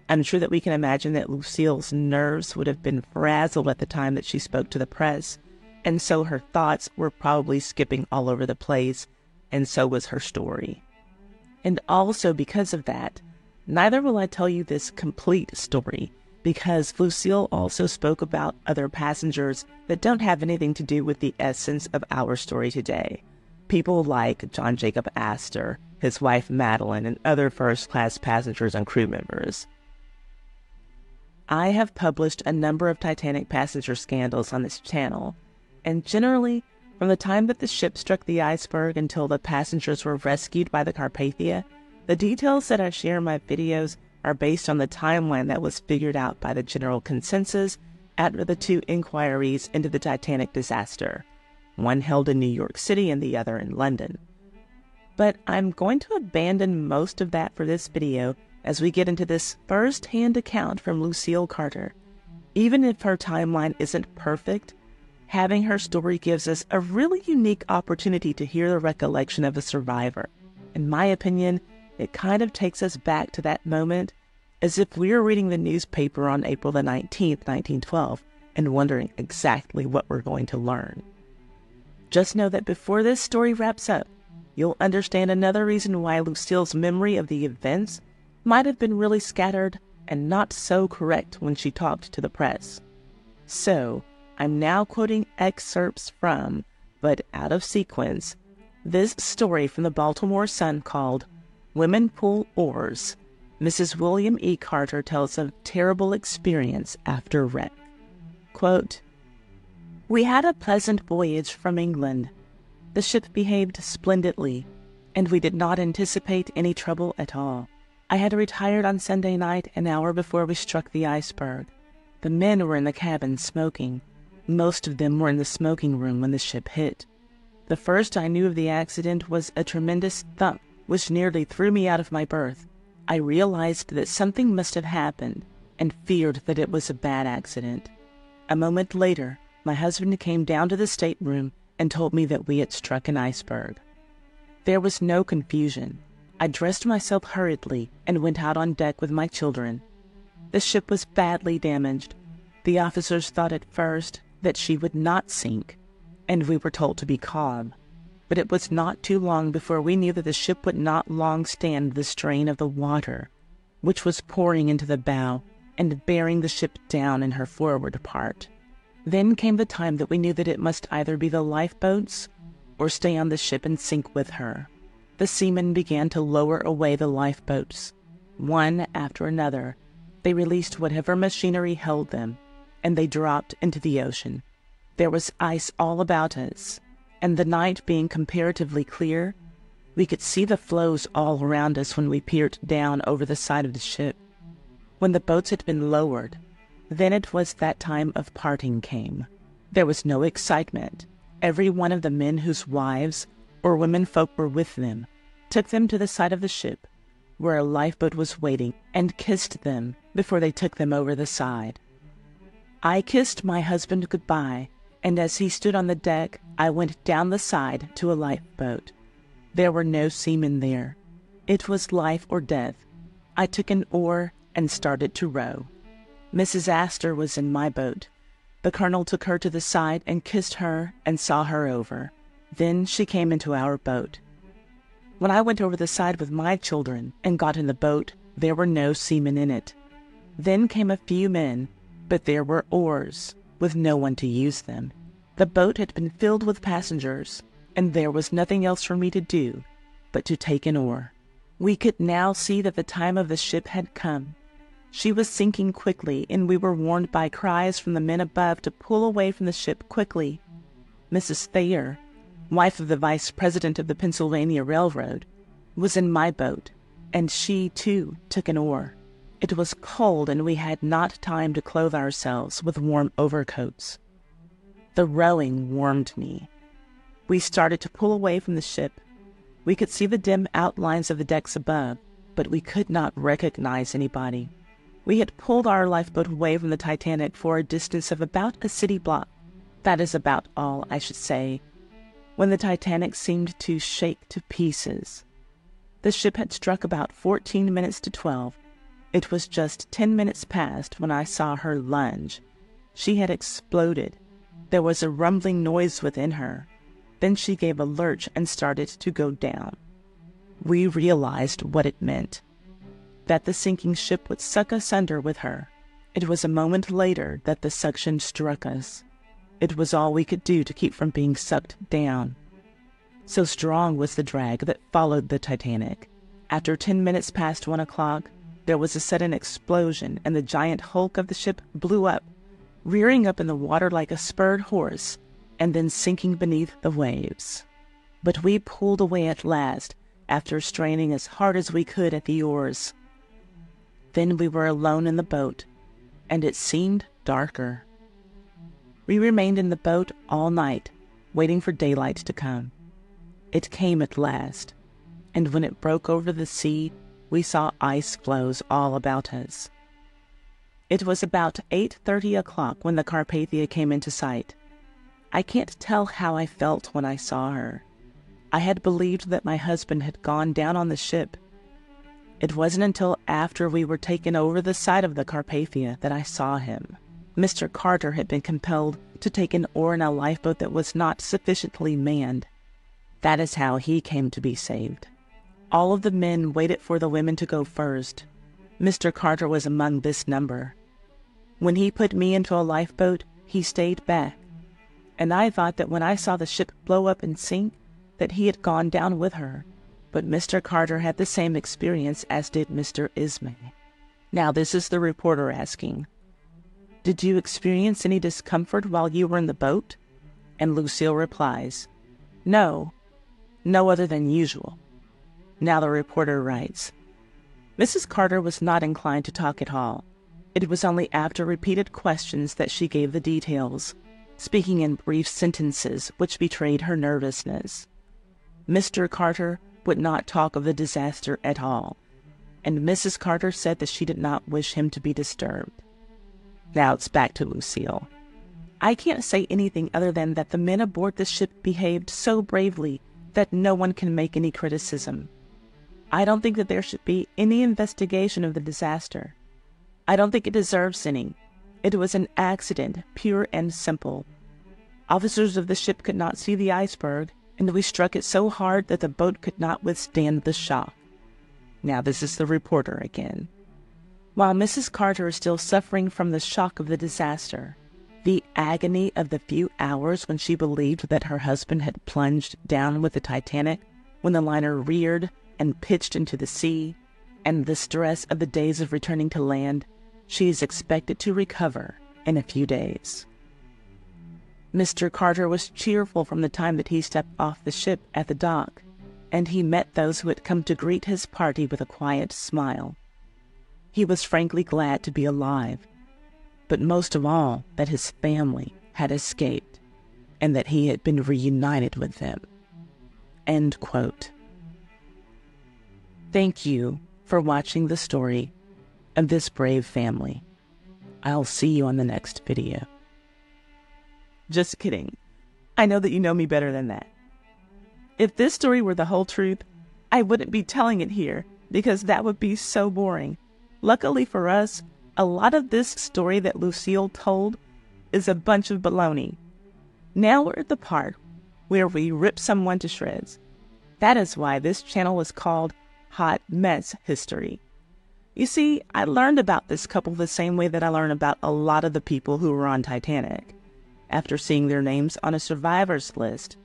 I'm sure that we can imagine that Lucile's nerves would have been frazzled at the time that she spoke to the press, and so her thoughts were probably skipping all over the place, and so was her story. And also because of that, neither will I tell you this complete story, because Lucile also spoke about other passengers that don't have anything to do with the essence of our story today people like John Jacob Astor, his wife Madeleine, and other first class passengers and crew members. I have published a number of Titanic passenger scandals on this channel, and generally, from the time that the ship struck the iceberg until the passengers were rescued by the Carpathia, the details that I share in my videos are based on the timeline that was figured out by the general consensus after the two inquiries into the Titanic disaster one held in New York City and the other in London. But I'm going to abandon most of that for this video as we get into this first hand account from Lucile Carter. Even if her timeline isn't perfect, having her story gives us a really unique opportunity to hear the recollection of a survivor. In my opinion, it kind of takes us back to that moment as if we were reading the newspaper on April the 19th, 1912, and wondering exactly what we're going to learn. Just know that before this story wraps up, you'll understand another reason why Lucile's memory of the events might have been really scattered and not so correct when she talked to the press. So, I'm now quoting excerpts from, but out of sequence, this story from the Baltimore Sun called Women Pull Oars. Mrs. William E. Carter tells of terrible experience after wreck. Quote, we had a pleasant voyage from England. The ship behaved splendidly, and we did not anticipate any trouble at all. I had retired on Sunday night an hour before we struck the iceberg. The men were in the cabin smoking. Most of them were in the smoking room when the ship hit. The first I knew of the accident was a tremendous thump which nearly threw me out of my berth. I realized that something must have happened and feared that it was a bad accident. A moment later, my husband came down to the stateroom and told me that we had struck an iceberg. There was no confusion. I dressed myself hurriedly and went out on deck with my children. The ship was badly damaged. The officers thought at first that she would not sink, and we were told to be calm. But it was not too long before we knew that the ship would not long stand the strain of the water, which was pouring into the bow and bearing the ship down in her forward part. Then came the time that we knew that it must either be the lifeboats or stay on the ship and sink with her. The seamen began to lower away the lifeboats. One after another, they released whatever machinery held them, and they dropped into the ocean. There was ice all about us, and the night being comparatively clear, we could see the floes all around us when we peered down over the side of the ship. When the boats had been lowered, then it was that time of parting came. There was no excitement. Every one of the men whose wives or women folk were with them took them to the side of the ship, where a lifeboat was waiting, and kissed them before they took them over the side. I kissed my husband goodbye, and as he stood on the deck, I went down the side to a lifeboat. There were no seamen there. It was life or death. I took an oar and started to row. Mrs. Astor was in my boat. The colonel took her to the side and kissed her and saw her over. Then she came into our boat. When I went over the side with my children and got in the boat, there were no seamen in it. Then came a few men, but there were oars, with no one to use them. The boat had been filled with passengers, and there was nothing else for me to do but to take an oar. We could now see that the time of the ship had come. She was sinking quickly, and we were warned by cries from the men above to pull away from the ship quickly. Mrs. Thayer, wife of the vice president of the Pennsylvania Railroad, was in my boat, and she, too, took an oar. It was cold, and we had not time to clothe ourselves with warm overcoats. The rowing warmed me. We started to pull away from the ship. We could see the dim outlines of the decks above, but we could not recognize anybody. We had pulled our lifeboat away from the Titanic for a distance of about a city block. That is about all, I should say, when the Titanic seemed to shake to pieces. The ship had struck about fourteen minutes to twelve, it was just ten minutes past when I saw her lunge. She had exploded. There was a rumbling noise within her. Then she gave a lurch and started to go down. We realized what it meant that the sinking ship would suck us under with her. It was a moment later that the suction struck us. It was all we could do to keep from being sucked down. So strong was the drag that followed the Titanic. After ten minutes past one o'clock, there was a sudden explosion, and the giant hulk of the ship blew up, rearing up in the water like a spurred horse, and then sinking beneath the waves. But we pulled away at last, after straining as hard as we could at the oars. Then we were alone in the boat, and it seemed darker. We remained in the boat all night, waiting for daylight to come. It came at last, and when it broke over the sea, we saw ice floes all about us. It was about 8:30 o'clock when the Carpathia came into sight. I can't tell how I felt when I saw her. I had believed that my husband had gone down on the ship. It wasn't until after we were taken over the side of the Carpathia that I saw him. Mr. Carter had been compelled to take an oar in a lifeboat that was not sufficiently manned. That is how he came to be saved. All of the men waited for the women to go first. Mr. Carter was among this number. When he put me into a lifeboat, he stayed back. And I thought that when I saw the ship blow up and sink, that he had gone down with her. But Mr. Carter had the same experience as did Mr. Ismay. Now, this is the reporter asking Did you experience any discomfort while you were in the boat? And Lucile replies, No, no other than usual. Now the reporter writes Mrs. Carter was not inclined to talk at all. It was only after repeated questions that she gave the details, speaking in brief sentences which betrayed her nervousness. Mr. Carter would not talk of the disaster at all, and Mrs. Carter said that she did not wish him to be disturbed. Now it's back to Lucile. I can't say anything other than that the men aboard the ship behaved so bravely that no one can make any criticism. I don't think that there should be any investigation of the disaster. I don't think it deserves any. It was an accident, pure and simple. Officers of the ship could not see the iceberg, and we struck it so hard that the boat could not withstand the shock. Now, this is the reporter again. While Mrs. Carter is still suffering from the shock of the disaster, the agony of the few hours when she believed that her husband had plunged down with the Titanic, when the liner reared and pitched into the sea, and the stress of the days of returning to land, she is expected to recover in a few days. Mr. Carter was cheerful from the time that he stepped off the ship at the dock, and he met those who had come to greet his party with a quiet smile. He was frankly glad to be alive, but most of all that his family had escaped and that he had been reunited with them. End quote. Thank you for watching the story of this brave family. I'll see you on the next video. Just kidding. I know that you know me better than that. If this story were the whole truth, I wouldn't be telling it here because that would be so boring. Luckily for us, a lot of this story that Lucile told is a bunch of baloney. Now we're at the part where we rip someone to shreds. That is why this channel is called hot mess history. You see, I learned about this couple the same way that I learned about a lot of the people who were on Titanic. After seeing their names on a survivors list,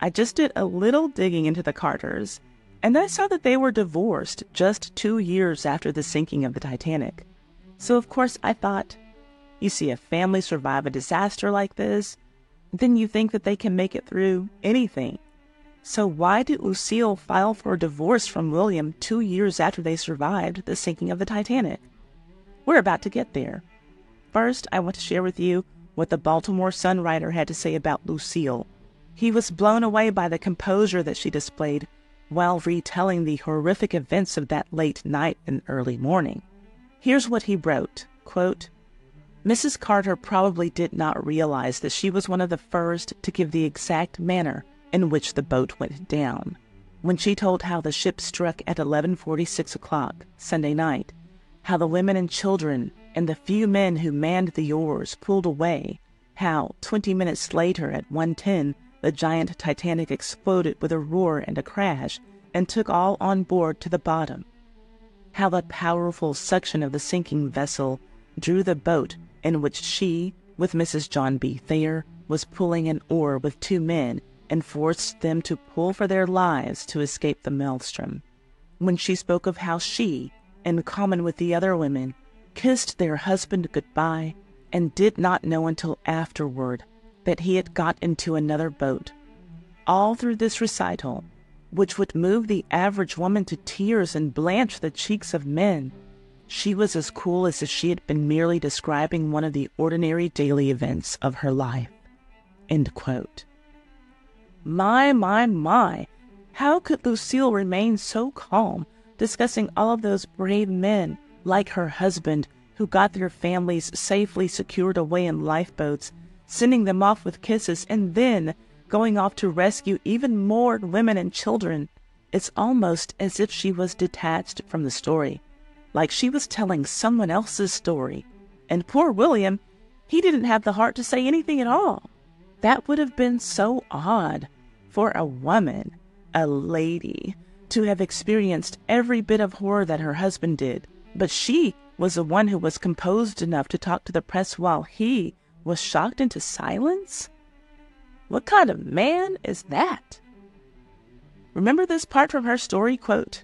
I just did a little digging into the Carters, and I saw that they were divorced just two years after the sinking of the Titanic. So, of course, I thought, you see a family survive a disaster like this, then you think that they can make it through anything. So, why did Lucile file for divorce from William two years after they survived the sinking of the Titanic? We're about to get there. First, I want to share with you what the Baltimore Sun writer had to say about Lucile. He was blown away by the composure that she displayed while retelling the horrific events of that late night and early morning. Here's what he wrote quote, Mrs. Carter probably did not realize that she was one of the first to give the exact manner in which the boat went down. When she told how the ship struck at 11:46 o'clock Sunday night, how the women and children and the few men who manned the oars pulled away, how 20 minutes later at 1:10 the giant Titanic exploded with a roar and a crash and took all on board to the bottom, how the powerful suction of the sinking vessel drew the boat in which she, with Mrs. John B. Thayer, was pulling an oar with two men and forced them to pull for their lives to escape the maelstrom. When she spoke of how she, in common with the other women, kissed their husband goodbye and did not know until afterward that he had got into another boat. All through this recital, which would move the average woman to tears and blanch the cheeks of men, she was as cool as if she had been merely describing one of the ordinary daily events of her life. My, my, my! How could Lucile remain so calm, discussing all of those brave men, like her husband, who got their families safely secured away in lifeboats, sending them off with kisses, and then going off to rescue even more women and children? It's almost as if she was detached from the story like she was telling someone else's story. And poor William, he didn't have the heart to say anything at all. That would have been so odd for a woman, a lady, to have experienced every bit of horror that her husband did. But she was the one who was composed enough to talk to the press while he was shocked into silence? What kind of man is that? Remember this part from her story? Quote,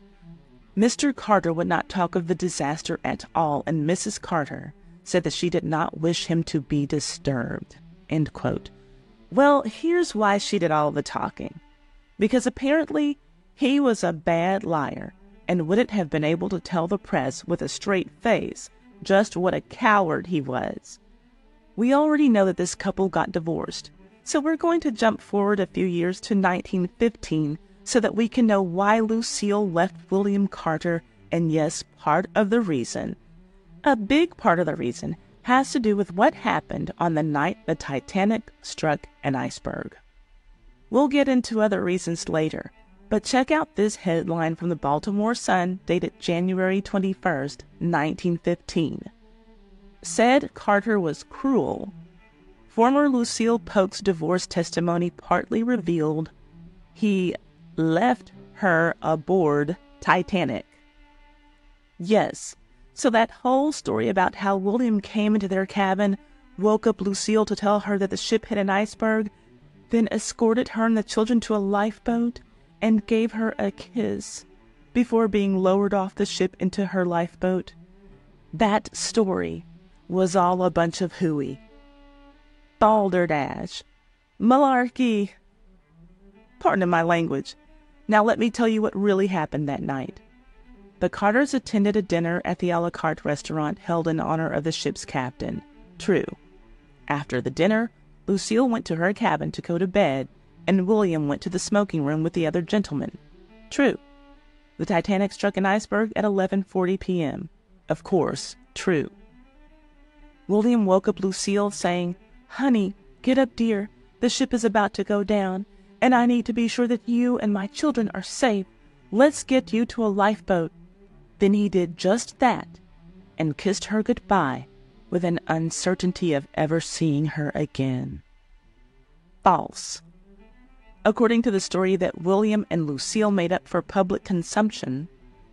Mr. Carter would not talk of the disaster at all, and Mrs. Carter said that she did not wish him to be disturbed. Well, here's why she did all the talking. Because apparently he was a bad liar and wouldn't have been able to tell the press with a straight face just what a coward he was. We already know that this couple got divorced, so we're going to jump forward a few years to 1915 so that we can know why Lucile left William Carter, and yes, part of the reason, a big part of the reason, has to do with what happened on the night the Titanic struck an iceberg. We'll get into other reasons later, but check out this headline from the Baltimore Sun dated January 21st, 1915. Said Carter was cruel. Former Lucile Polk's divorce testimony partly revealed he left her aboard Titanic. Yes, so that whole story about how William came into their cabin, woke up Lucile to tell her that the ship hit an iceberg, then escorted her and the children to a lifeboat and gave her a kiss before being lowered off the ship into her lifeboat. That story was all a bunch of hooey. Balderdash. Malarkey. Pardon my language. Now let me tell you what really happened that night. The Carters attended a dinner at the a la carte restaurant held in honor of the ship's captain. True. After the dinner, Lucile went to her cabin to go to bed, and William went to the smoking room with the other gentlemen. True. The Titanic struck an iceberg at 11:40 p.m. Of course, true. William woke up Lucile saying, "Honey, get up, dear. The ship is about to go down and I need to be sure that you and my children are safe. Let's get you to a lifeboat. Then he did just that and kissed her goodbye with an uncertainty of ever seeing her again. False. According to the story that William and Lucile made up for public consumption,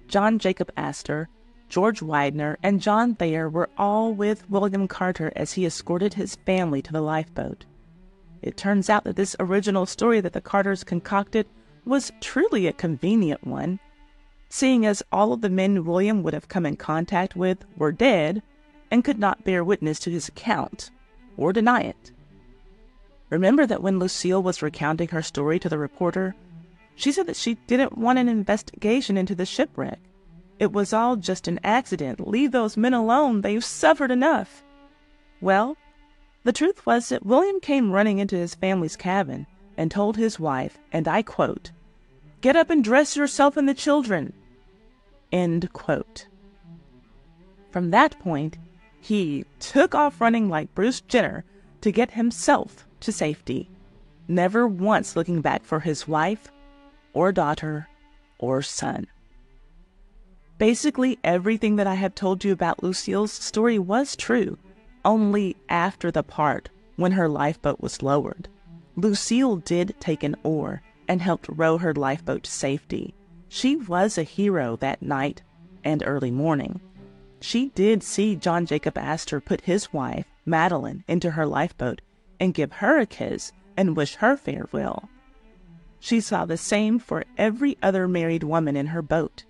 John Jacob Astor, George Widener, and John Thayer were all with William Carter as he escorted his family to the lifeboat. It turns out that this original story that the Carters concocted was truly a convenient one, seeing as all of the men William would have come in contact with were dead and could not bear witness to his account or deny it. Remember that when Lucile was recounting her story to the reporter, she said that she didn't want an investigation into the shipwreck. It was all just an accident. Leave those men alone. They've suffered enough. Well, the truth was that William came running into his family's cabin and told his wife, and I quote, Get up and dress yourself and the children. End quote. From that point, he took off running like Bruce Jenner to get himself to safety, never once looking back for his wife or daughter or son. Basically, everything that I have told you about Lucile's story was true, only after the part when her lifeboat was lowered. Lucile did take an oar and helped row her lifeboat to safety. She was a hero that night and early morning. She did see John Jacob Astor put his wife, Madeleine, into her lifeboat and give her a kiss and wish her farewell. She saw the same for every other married woman in her boat.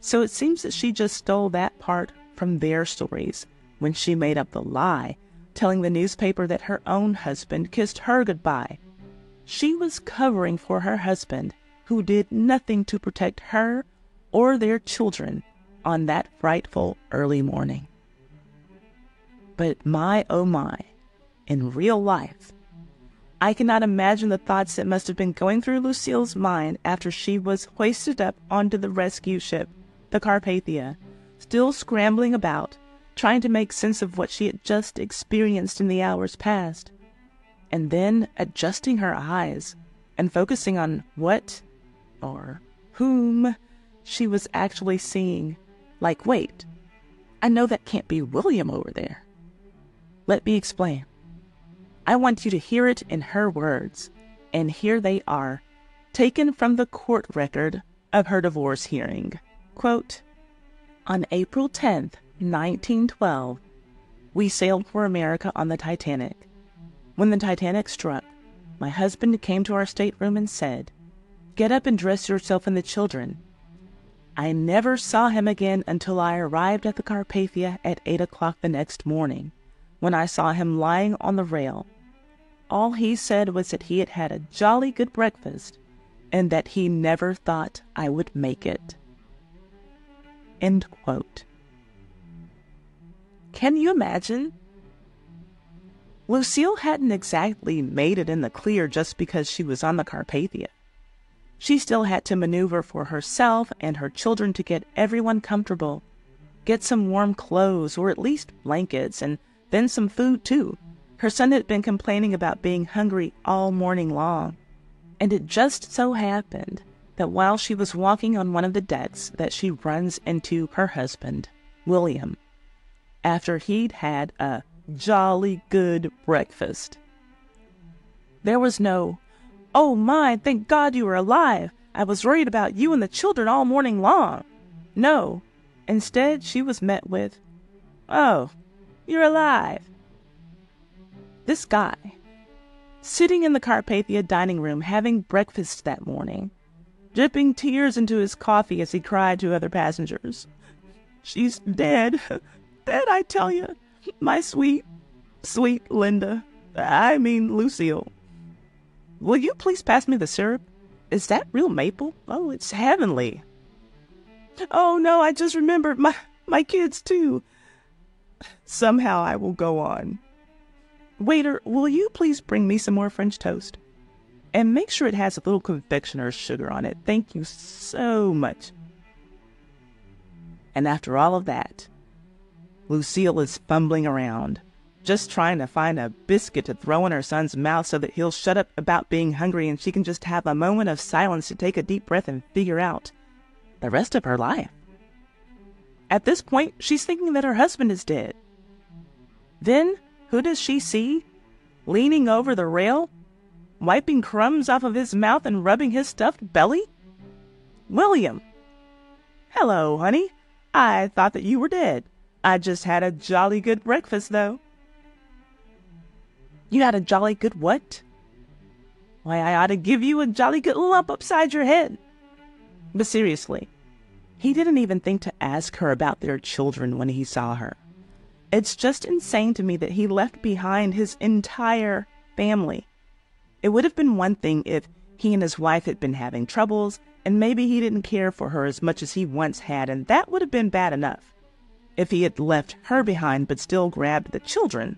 So it seems that she just stole that part from their stories when she made up the lie, telling the newspaper that her own husband kissed her goodbye. She was covering for her husband, who did nothing to protect her or their children on that frightful early morning. But my oh my, in real life, I cannot imagine the thoughts that must have been going through Lucile's mind after she was hoisted up onto the rescue ship the Carpathia, still scrambling about, trying to make sense of what she had just experienced in the hours past, and then adjusting her eyes and focusing on what or whom she was actually seeing. Like, wait, I know that can't be William over there. Let me explain. I want you to hear it in her words, and here they are, taken from the court record of her divorce hearing. Quote, On April 10th, 1912, we sailed for America on the Titanic. When the Titanic struck, my husband came to our stateroom and said, Get up and dress yourself and the children. I never saw him again until I arrived at the Carpathia at eight o'clock the next morning, when I saw him lying on the rail. All he said was that he had had a jolly good breakfast and that he never thought I would make it. End quote. Can you imagine? Lucile hadn't exactly made it in the clear just because she was on the Carpathia. She still had to maneuver for herself and her children to get everyone comfortable, get some warm clothes or at least blankets, and then some food too. Her son had been complaining about being hungry all morning long, and it just so happened that while she was walking on one of the decks that she runs into her husband, William, after he'd had a jolly good breakfast. There was no, Oh my, thank God you are alive. I was worried about you and the children all morning long. No. Instead, she was met with, Oh, you're alive. This guy, sitting in the Carpathia dining room having breakfast that morning, dripping tears into his coffee as he cried to other passengers. She's dead. [LAUGHS] Dead, I tell you. My sweet, sweet Linda. I mean, Lucile. Will you please pass me the syrup? Is that real maple? Oh, it's heavenly. Oh, no, I just remembered my, my kids, too. Somehow I will go on. Waiter, will you please bring me some more French toast? And make sure it has a little confectioner's sugar on it. Thank you so much. And after all of that, Lucile is fumbling around, just trying to find a biscuit to throw in her son's mouth so that he'll shut up about being hungry and she can just have a moment of silence to take a deep breath and figure out the rest of her life. At this point, she's thinking that her husband is dead. Then, who does she see? Leaning over the rail wiping crumbs off of his mouth and rubbing his stuffed belly? William! Hello, honey. I thought that you were dead. I just had a jolly good breakfast, though. You had a jolly good what? Why, I ought to give you a jolly good lump upside your head. But seriously, he didn't even think to ask her about their children when he saw her. It's just insane to me that he left behind his entire family it would have been one thing if he and his wife had been having troubles and maybe he didn't care for her as much as he once had, and that would have been bad enough if he had left her behind but still grabbed the children.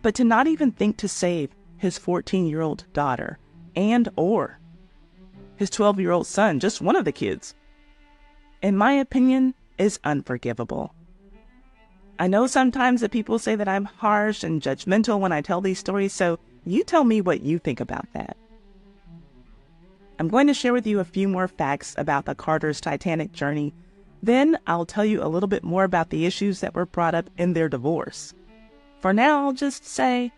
But to not even think to save his 14 year old daughter and or his 12 year old son, just one of the kids, in my opinion, is unforgivable. I know sometimes that people say that I'm harsh and judgmental when I tell these stories, so you tell me what you think about that. I'm going to share with you a few more facts about the Carter's Titanic journey. Then I'll tell you a little bit more about the issues that were brought up in their divorce. For now, I'll just say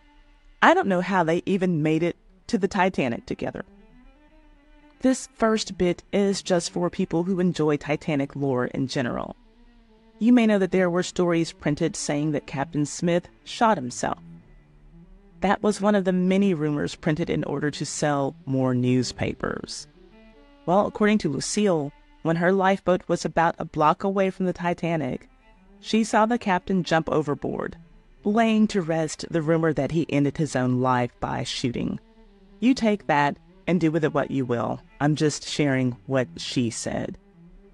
I don't know how they even made it to the Titanic together. This first bit is just for people who enjoy Titanic lore in general. You may know that there were stories printed saying that Captain Smith shot himself. That was one of the many rumors printed in order to sell more newspapers. Well, according to Lucile, when her lifeboat was about a block away from the Titanic, she saw the captain jump overboard, laying to rest the rumor that he ended his own life by shooting. You take that and do with it what you will. I'm just sharing what she said.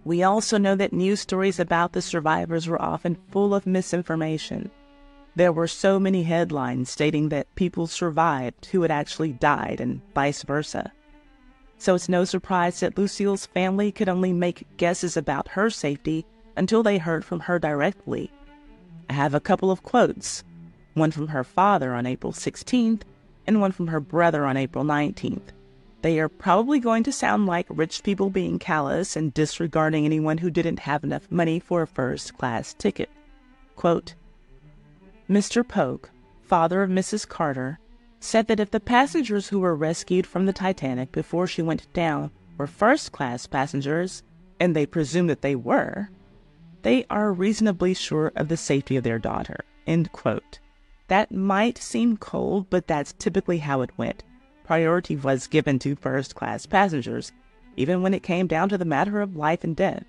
We also know that news stories about the survivors were often full of misinformation. There were so many headlines stating that people survived who had actually died, and vice versa. So it's no surprise that Lucile's family could only make guesses about her safety until they heard from her directly. I have a couple of quotes one from her father on April 16th and one from her brother on April 19th. They are probably going to sound like rich people being callous and disregarding anyone who didn't have enough money for a first class ticket. Quote, Mr. Polk, father of Mrs. Carter, said that if the passengers who were rescued from the Titanic before she went down were first class passengers, and they presume that they were, they are reasonably sure of the safety of their daughter. End quote. That might seem cold, but that's typically how it went priority was given to first class passengers, even when it came down to the matter of life and death.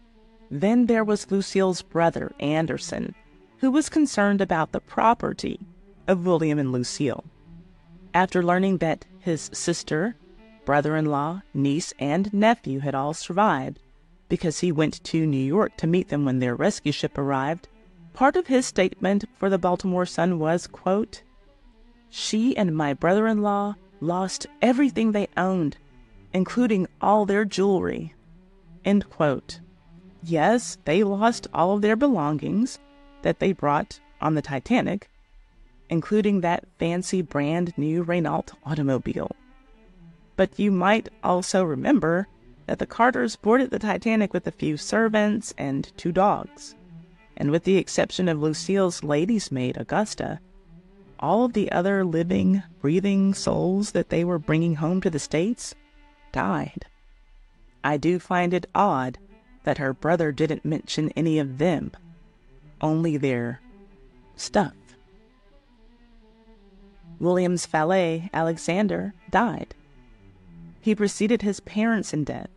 Then there was Lucile's brother, Anderson, who was concerned about the property of William and Lucile. After learning that his sister, brother in law, niece, and nephew had all survived because he went to New York to meet them when their rescue ship arrived, part of his statement for the Baltimore Sun was, quote, She and my brother in law lost everything they owned, including all their jewelry. End quote. Yes, they lost all of their belongings that they brought on the Titanic, including that fancy brand new Renault automobile. But you might also remember that the Carters boarded the Titanic with a few servants and two dogs. And with the exception of Lucile's lady's maid, Augusta, all of the other living, breathing souls that they were bringing home to the States died. I do find it odd that her brother didn't mention any of them, only their stuff. William's valet, Alexander, died. He preceded his parents in death.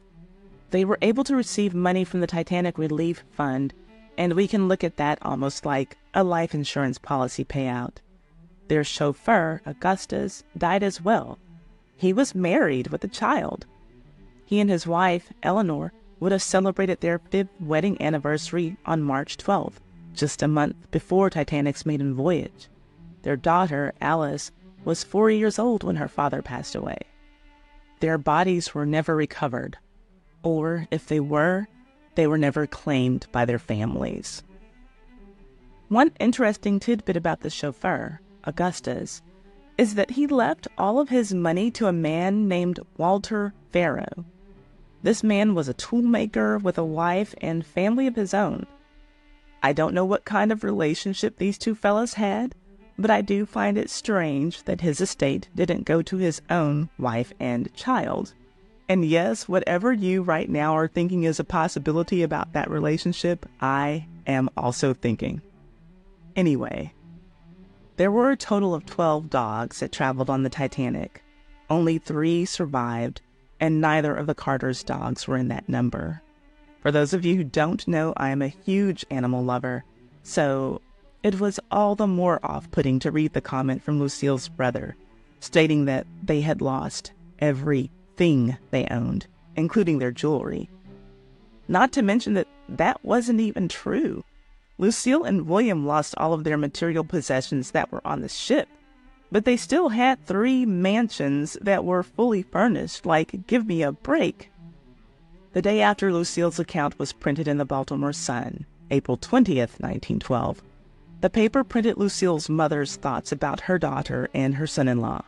They were able to receive money from the Titanic Relief Fund, and we can look at that almost like a life insurance policy payout. Their chauffeur, Augustus, died as well. He was married with a child. He and his wife, Eleanor, would have celebrated their fifth wedding anniversary on March 12th, just a month before Titanic's maiden voyage. Their daughter, Alice, was four years old when her father passed away. Their bodies were never recovered, or if they were, they were never claimed by their families. One interesting tidbit about the chauffeur Augustus, is that he left all of his money to a man named Walter Farrow. This man was a toolmaker with a wife and family of his own. I don't know what kind of relationship these two fellows had, but I do find it strange that his estate didn't go to his own wife and child. And yes, whatever you right now are thinking is a possibility about that relationship, I am also thinking. Anyway, there were a total of 12 dogs that traveled on the Titanic. Only three survived, and neither of the Carter's dogs were in that number. For those of you who don't know, I am a huge animal lover, so it was all the more off putting to read the comment from Lucile's brother, stating that they had lost everything they owned, including their jewelry. Not to mention that that wasn't even true. Lucile and William lost all of their material possessions that were on the ship, but they still had three mansions that were fully furnished, like, give me a break. The day after Lucile's account was printed in the Baltimore Sun, April 20th, 1912, the paper printed Lucile's mother's thoughts about her daughter and her son in law.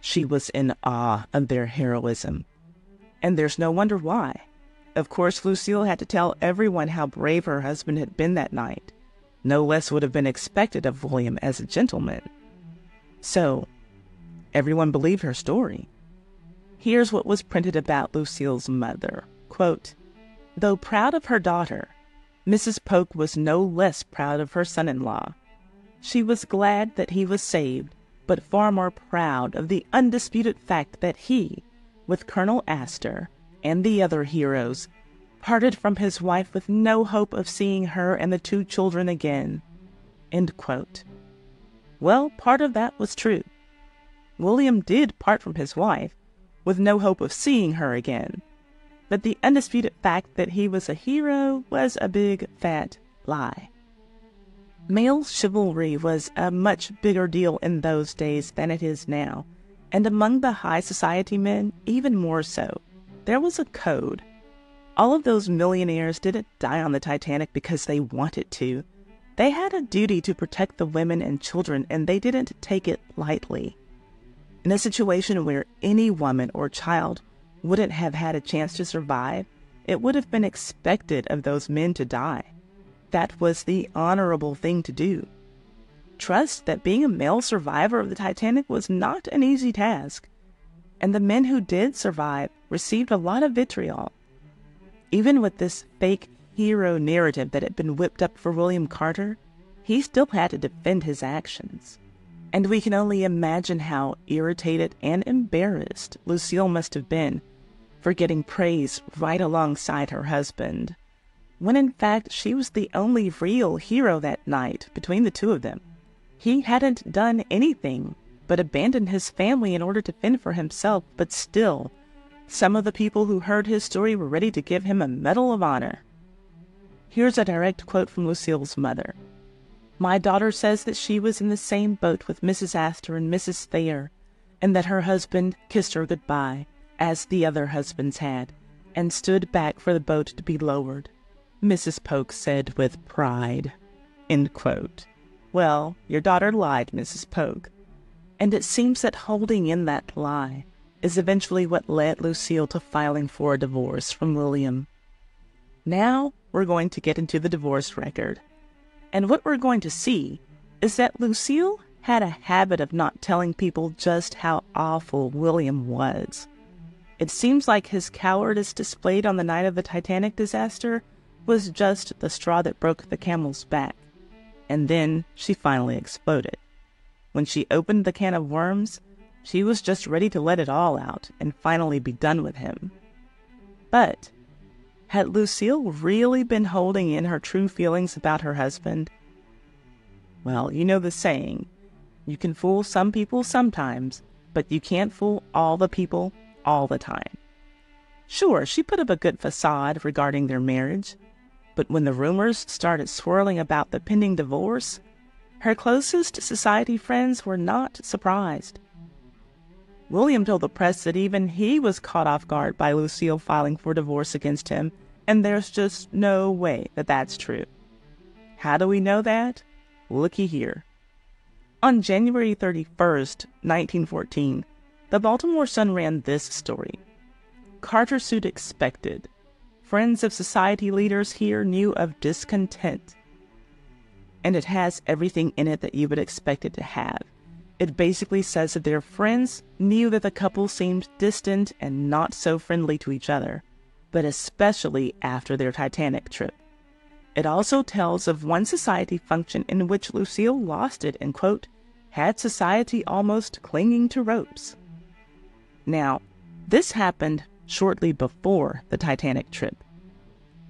She was in awe of their heroism. And there's no wonder why. Of course, Lucile had to tell everyone how brave her husband had been that night. No less would have been expected of William as a gentleman. So, everyone believed her story. Here's what was printed about Lucile's mother. Quote, Though proud of her daughter, Mrs. Polk was no less proud of her son in law. She was glad that he was saved, but far more proud of the undisputed fact that he, with Colonel Astor and the other heroes, parted from his wife with no hope of seeing her and the two children again. Well, part of that was true. William did part from his wife, with no hope of seeing her again but the undisputed fact that he was a hero was a big, fat lie. Male chivalry was a much bigger deal in those days than it is now, and among the high society men, even more so. There was a code. All of those millionaires didn't die on the Titanic because they wanted to. They had a duty to protect the women and children, and they didn't take it lightly. In a situation where any woman or child wouldn't have had a chance to survive, it would have been expected of those men to die. That was the honorable thing to do. Trust that being a male survivor of the Titanic was not an easy task, and the men who did survive received a lot of vitriol. Even with this fake hero narrative that had been whipped up for William Carter, he still had to defend his actions. And we can only imagine how irritated and embarrassed Lucile must have been for getting praise right alongside her husband, when in fact she was the only real hero that night between the two of them. He hadn't done anything but abandon his family in order to fend for himself, but still, some of the people who heard his story were ready to give him a Medal of Honor. Here's a direct quote from Lucile's mother. My daughter says that she was in the same boat with Mrs. Astor and Mrs. Thayer, and that her husband kissed her goodbye as the other husbands had, and stood back for the boat to be lowered. Mrs. Polk said with pride. Well, your daughter lied, Mrs. Polk. And it seems that holding in that lie is eventually what led Lucile to filing for a divorce from William. Now we're going to get into the divorce record. And what we're going to see is that Lucile had a habit of not telling people just how awful William was. It seems like his cowardice displayed on the night of the Titanic disaster was just the straw that broke the camel's back. And then she finally exploded. When she opened the can of worms, she was just ready to let it all out and finally be done with him. But had Lucile really been holding in her true feelings about her husband? Well, you know the saying you can fool some people sometimes, but you can't fool all the people all the time. Sure, she put up a good facade regarding their marriage, but when the rumors started swirling about the pending divorce, her closest society friends were not surprised. William told the press that even he was caught off guard by Lucile filing for divorce against him, and there's just no way that that's true. How do we know that? Looky here. On January 31st, 1914, the Baltimore Sun ran this story Carter suit expected. Friends of society leaders here knew of discontent. And it has everything in it that you would expect it to have. It basically says that their friends knew that the couple seemed distant and not so friendly to each other, but especially after their Titanic trip. It also tells of one society function in which Lucile lost it and, quote, had society almost clinging to ropes. Now, this happened shortly before the Titanic trip.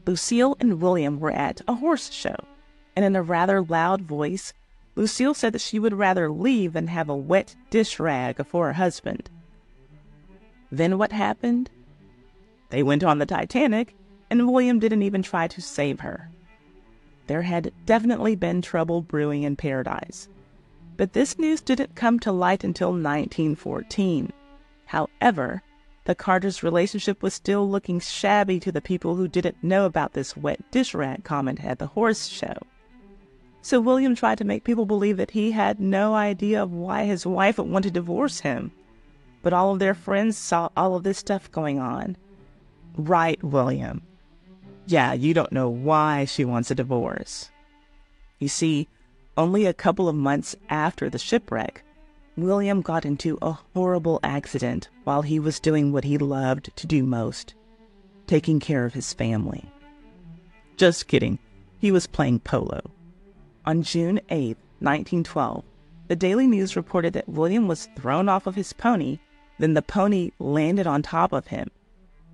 Lucile and William were at a horse show, and in a rather loud voice, Lucile said that she would rather leave than have a wet dish rag for her husband. Then what happened? They went on the Titanic, and William didn't even try to save her. There had definitely been trouble brewing in paradise. But this news didn't come to light until 1914. However, the Carters' relationship was still looking shabby to the people who didn't know about this wet dish rag comment at the horse show. So William tried to make people believe that he had no idea of why his wife would want to divorce him. But all of their friends saw all of this stuff going on. Right, William. Yeah, you don't know why she wants a divorce. You see, only a couple of months after the shipwreck, William got into a horrible accident while he was doing what he loved to do most taking care of his family. Just kidding, he was playing polo. On June 8, 1912, the Daily News reported that William was thrown off of his pony, then the pony landed on top of him.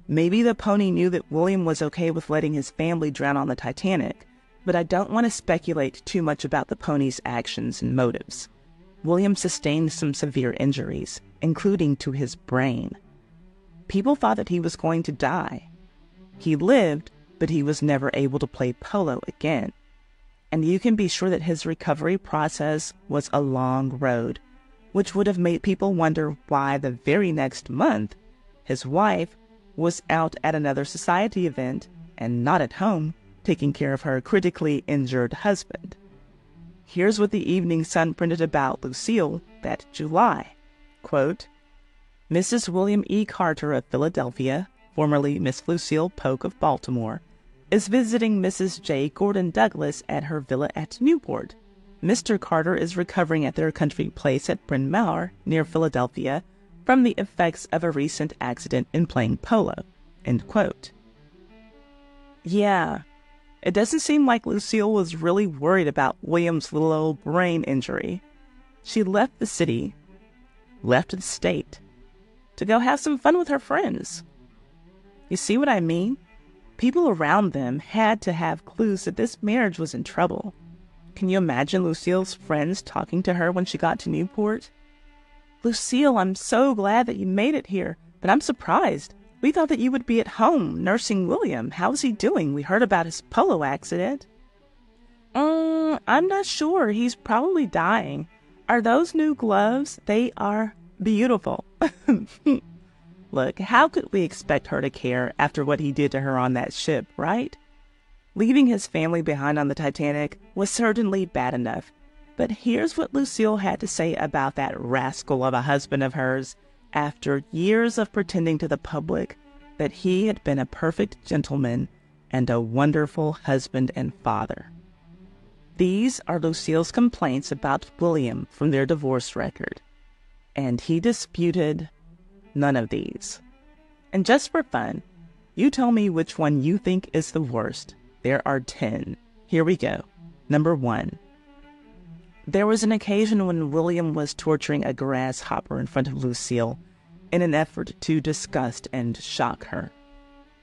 Maybe the pony knew that William was okay with letting his family drown on the Titanic, but I don't want to speculate too much about the pony's actions and motives. William sustained some severe injuries, including to his brain. People thought that he was going to die. He lived, but he was never able to play polo again. And you can be sure that his recovery process was a long road, which would have made people wonder why the very next month his wife was out at another society event and not at home taking care of her critically injured husband. Here's what the Evening Sun printed about Lucile that July. Quote, Mrs. William E. Carter of Philadelphia, formerly Miss Lucile Polk of Baltimore, is visiting Mrs. J. Gordon Douglas at her villa at Newport. Mr. Carter is recovering at their country place at Bryn Mawr, near Philadelphia, from the effects of a recent accident in playing polo. End quote. Yeah, it doesn't seem like Lucile was really worried about William's little brain injury. She left the city, left the state, to go have some fun with her friends. You see what I mean? People around them had to have clues that this marriage was in trouble. Can you imagine Lucile's friends talking to her when she got to Newport? Lucile, I'm so glad that you made it here, but I'm surprised. We thought that you would be at home nursing William. How's he doing? We heard about his polo accident. Um, I'm not sure. He's probably dying. Are those new gloves? They are beautiful. [LAUGHS] Look, how could we expect her to care after what he did to her on that ship, right? Leaving his family behind on the Titanic was certainly bad enough. But here's what Lucile had to say about that rascal of a husband of hers after years of pretending to the public that he had been a perfect gentleman and a wonderful husband and father. These are Lucile's complaints about William from their divorce record, and he disputed none of these. And just for fun, you tell me which one you think is the worst. There are 10. Here we go. Number one. There was an occasion when William was torturing a grasshopper in front of Lucile in an effort to disgust and shock her.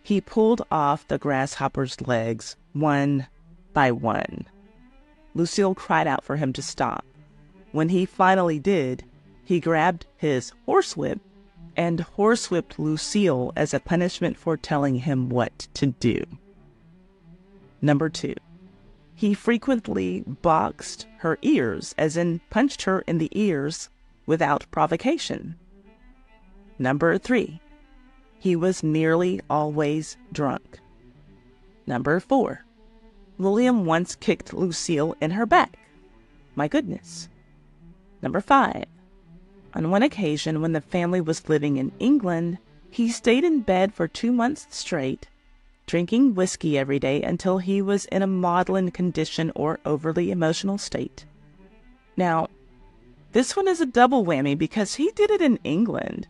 He pulled off the grasshopper's legs one by one. Lucile cried out for him to stop. When he finally did, he grabbed his horsewhip and horsewhipped Lucile as a punishment for telling him what to do. Number two, he frequently boxed her ears, as in punched her in the ears without provocation. Number three, he was nearly always drunk. Number four, William once kicked Lucile in her back. My goodness. Number five, on one occasion when the family was living in England, he stayed in bed for two months straight drinking whiskey every day until he was in a maudlin condition or overly emotional state. Now, this one is a double whammy because he did it in England.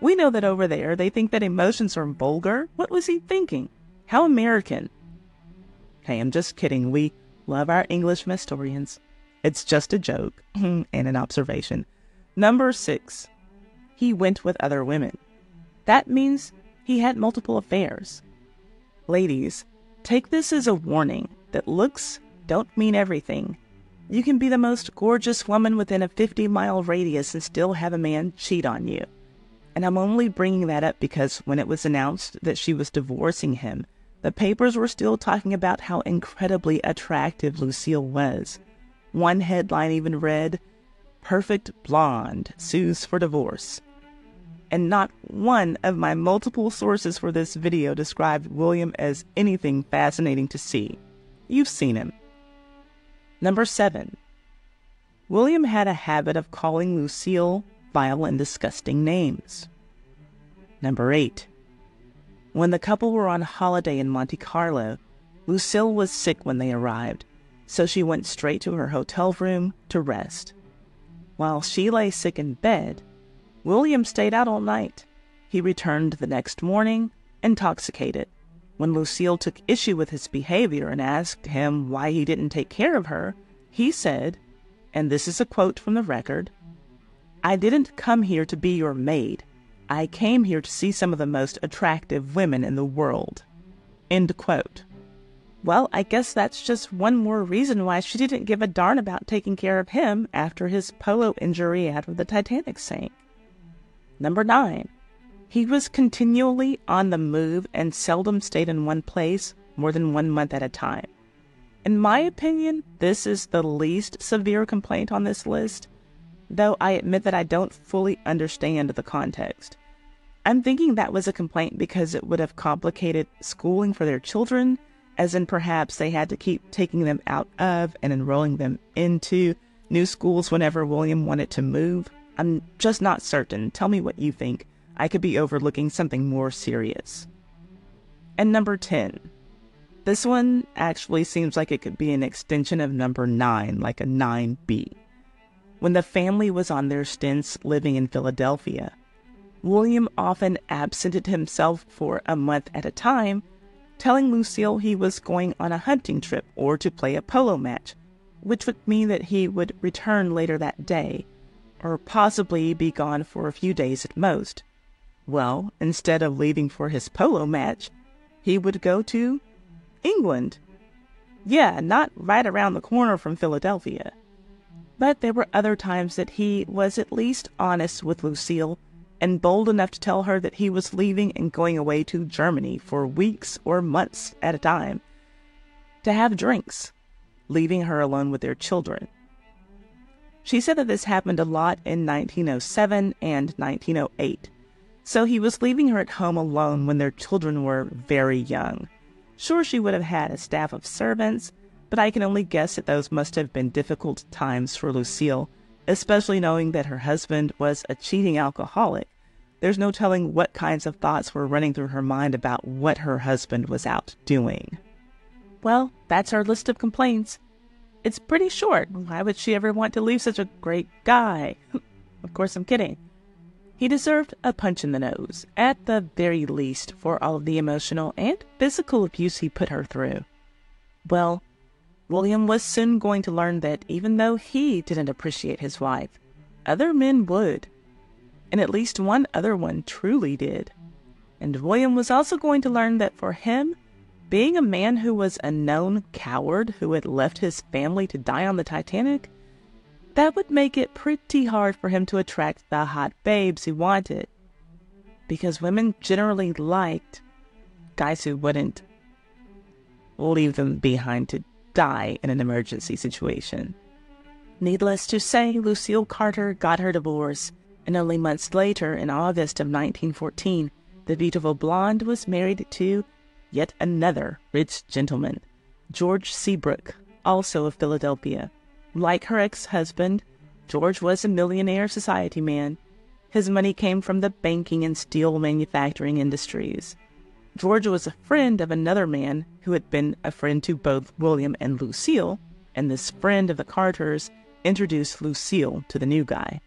We know that over there they think that emotions are vulgar. What was he thinking? How American. Hey, I'm just kidding. We love our English historians. It's just a joke [LAUGHS] and an observation. Number six, he went with other women. That means he had multiple affairs. Ladies, take this as a warning that looks don't mean everything. You can be the most gorgeous woman within a 50 mile radius and still have a man cheat on you. And I'm only bringing that up because when it was announced that she was divorcing him, the papers were still talking about how incredibly attractive Lucile was. One headline even read, Perfect Blonde Sues for Divorce. And not one of my multiple sources for this video described William as anything fascinating to see. You've seen him. Number 7. William had a habit of calling Lucile vile and disgusting names. Number 8. When the couple were on holiday in Monte Carlo, Lucile was sick when they arrived, so she went straight to her hotel room to rest. While she lay sick in bed, William stayed out all night. He returned the next morning, intoxicated. When Lucile took issue with his behavior and asked him why he didn't take care of her, he said, and this is a quote from the record I didn't come here to be your maid. I came here to see some of the most attractive women in the world. End quote. Well, I guess that's just one more reason why she didn't give a darn about taking care of him after his polo injury after the Titanic sank. Number 9. He was continually on the move and seldom stayed in one place more than one month at a time. In my opinion, this is the least severe complaint on this list though I admit that I don't fully understand the context. I'm thinking that was a complaint because it would have complicated schooling for their children, as in perhaps they had to keep taking them out of and enrolling them into new schools whenever William wanted to move. I'm just not certain. Tell me what you think. I could be overlooking something more serious. And number 10. This one actually seems like it could be an extension of number 9, like a 9B. When the family was on their stints living in Philadelphia, William often absented himself for a month at a time, telling Lucile he was going on a hunting trip or to play a polo match, which would mean that he would return later that day, or possibly be gone for a few days at most. Well, instead of leaving for his polo match, he would go to England. Yeah, not right around the corner from Philadelphia. But there were other times that he was at least honest with Lucile and bold enough to tell her that he was leaving and going away to Germany for weeks or months at a time to have drinks, leaving her alone with their children. She said that this happened a lot in 1907 and 1908, so he was leaving her at home alone when their children were very young. Sure, she would have had a staff of servants, but I can only guess that those must have been difficult times for Lucile, especially knowing that her husband was a cheating alcoholic. There's no telling what kinds of thoughts were running through her mind about what her husband was out doing. Well, that's our list of complaints. It's pretty short. Why would she ever want to leave such a great guy? [LAUGHS] of course, I'm kidding. He deserved a punch in the nose, at the very least, for all of the emotional and physical abuse he put her through. Well, William was soon going to learn that even though he didn't appreciate his wife, other men would. And at least one other one truly did. And William was also going to learn that for him, being a man who was a known coward who had left his family to die on the Titanic, that would make it pretty hard for him to attract the hot babes he wanted. Because women generally liked guys who wouldn't leave them behind to die in an emergency situation. Needless to say, Lucile Carter got her divorce, and only months later, in August of 1914, the beautiful blonde was married to yet another rich gentleman, George Seabrook, also of Philadelphia. Like her ex husband, George was a millionaire society man. His money came from the banking and steel manufacturing industries. George was a friend of another man who had been a friend to both William and Lucile, and this friend of the Carters introduced Lucile to the new guy.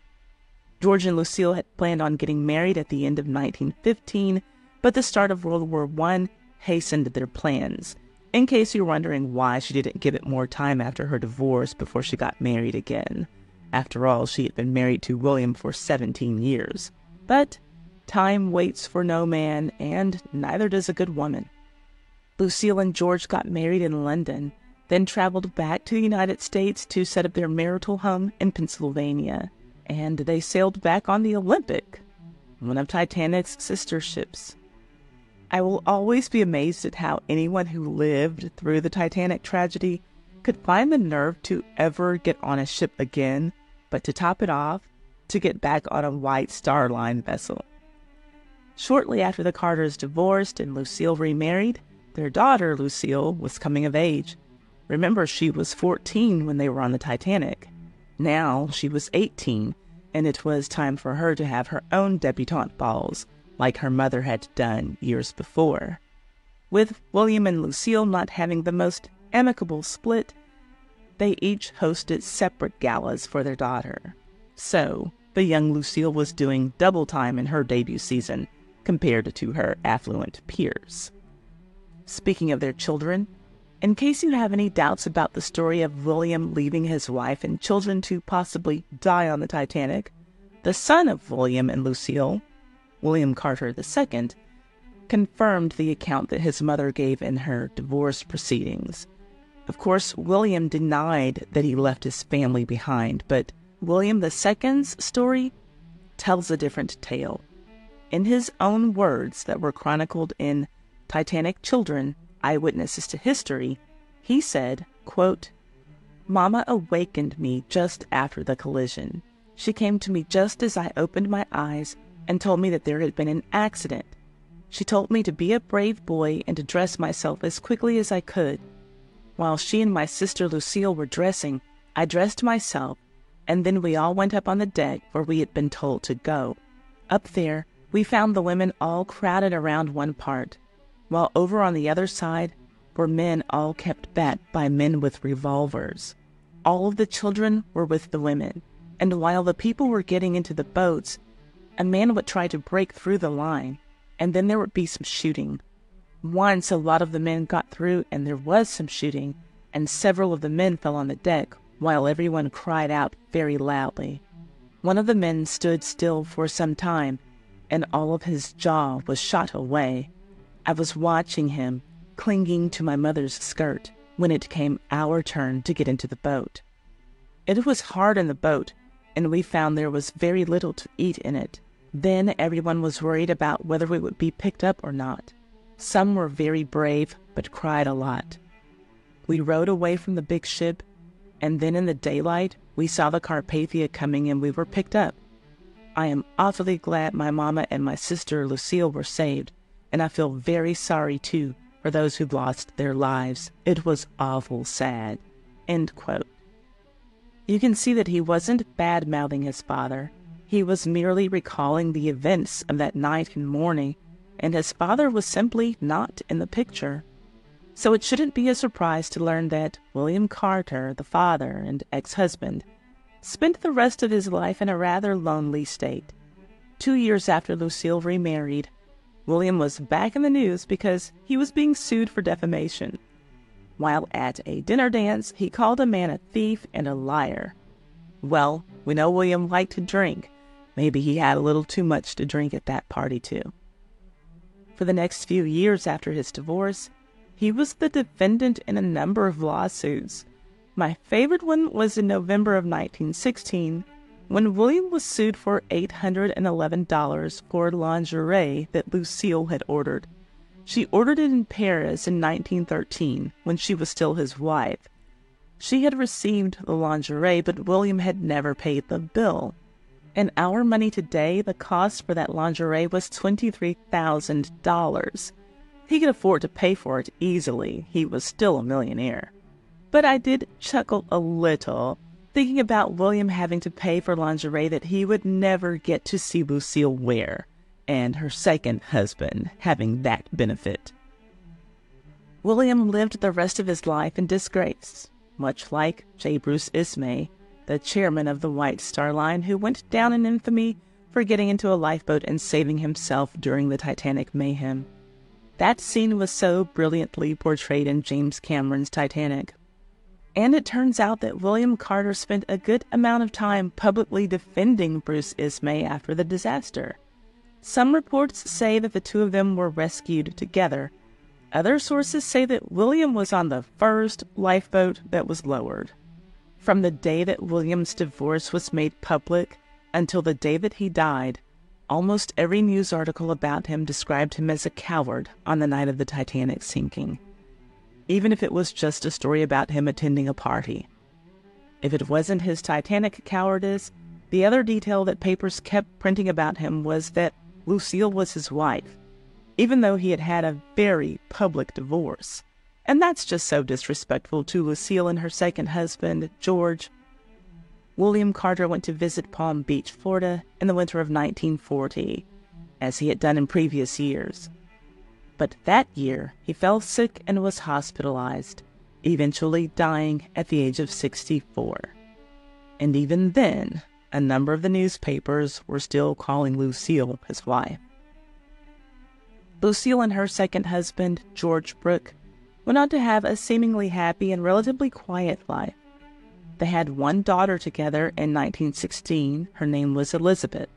George and Lucille had planned on getting married at the end of 1915, but the start of World War I hastened their plans. In case you're wondering why she didn't give it more time after her divorce before she got married again. After all, she had been married to William for 17 years. But Time waits for no man, and neither does a good woman. Lucile and George got married in London, then traveled back to the United States to set up their marital home in Pennsylvania, and they sailed back on the Olympic. one of Titanic's sister ships. I will always be amazed at how anyone who lived through the Titanic tragedy could find the nerve to ever get on a ship again, but to top it off, to get back on a White Star Line vessel. Shortly after the Carters divorced and Lucile remarried, their daughter, Lucile, was coming of age. Remember, she was 14 when they were on the Titanic. Now she was 18, and it was time for her to have her own debutante balls, like her mother had done years before. With William and Lucile not having the most amicable split, they each hosted separate galas for their daughter. So, the young Lucile was doing double time in her debut season compared to her affluent peers. Speaking of their children, in case you have any doubts about the story of William leaving his wife and children to possibly die on the Titanic, the son of William and Lucile, William Carter II, confirmed the account that his mother gave in her divorce proceedings. Of course, William denied that he left his family behind, but William II's story tells a different tale. In his own words that were chronicled in Titanic Children, Eyewitnesses to History, he said, quote, Mama awakened me just after the collision. She came to me just as I opened my eyes and told me that there had been an accident. She told me to be a brave boy and to dress myself as quickly as I could. While she and my sister Lucile were dressing, I dressed myself and then we all went up on the deck where we had been told to go. Up there, we found the women all crowded around one part, while over on the other side were men all kept back by men with revolvers. All of the children were with the women, and while the people were getting into the boats, a man would try to break through the line, and then there would be some shooting. Once a lot of the men got through, and there was some shooting, and several of the men fell on the deck, while everyone cried out very loudly. One of the men stood still for some time, and all of his jaw was shot away. I was watching him, clinging to my mother's skirt, when it came our turn to get into the boat. It was hard in the boat, and we found there was very little to eat in it. Then everyone was worried about whether we would be picked up or not. Some were very brave, but cried a lot. We rowed away from the big ship and then in the daylight, we saw the Carpathia coming and we were picked up. I am awfully glad my mama and my sister Lucile were saved, and I feel very sorry too for those who lost their lives. It was awful sad. End quote. You can see that he wasn't bad mouthing his father. He was merely recalling the events of that night and morning, and his father was simply not in the picture. So it shouldn't be a surprise to learn that William Carter, the father and ex husband, spent the rest of his life in a rather lonely state. Two years after Lucile remarried, William was back in the news because he was being sued for defamation. While at a dinner dance, he called a man a thief and a liar. Well, we know William liked to drink. Maybe he had a little too much to drink at that party, too. For the next few years after his divorce, he was the defendant in a number of lawsuits. My favorite one was in November of 1916 when William was sued for $811 for lingerie that Lucile had ordered. She ordered it in Paris in 1913 when she was still his wife. She had received the lingerie, but William had never paid the bill. In our money today, the cost for that lingerie was $23,000. He could afford to pay for it easily. He was still a millionaire. But I did chuckle a little, thinking about William having to pay for lingerie that he would never get to see Lucile wear, and her second husband having that benefit. William lived the rest of his life in disgrace, much like J. Bruce Ismay, the chairman of the White Star Line, who went down in infamy for getting into a lifeboat and saving himself during the Titanic mayhem. That scene was so brilliantly portrayed in James Cameron's Titanic. And it turns out that William Carter spent a good amount of time publicly defending Bruce Ismay after the disaster. Some reports say that the two of them were rescued together. Other sources say that William was on the first lifeboat that was lowered. From the day that William's divorce was made public until the day that he died, almost every news article about him described him as a coward on the night of the Titanic sinking, even if it was just a story about him attending a party. If it wasn't his Titanic cowardice, the other detail that papers kept printing about him was that Lucile was his wife, even though he had had a very public divorce. And that's just so disrespectful to Lucile and her second husband, George. William Carter went to visit Palm Beach, Florida in the winter of 1940, as he had done in previous years. But that year, he fell sick and was hospitalized, eventually dying at the age of 64. And even then, a number of the newspapers were still calling Lucile his wife. Lucile and her second husband, George Brooke, went on to have a seemingly happy and relatively quiet life. They had one daughter together in 1916. Her name was Elizabeth.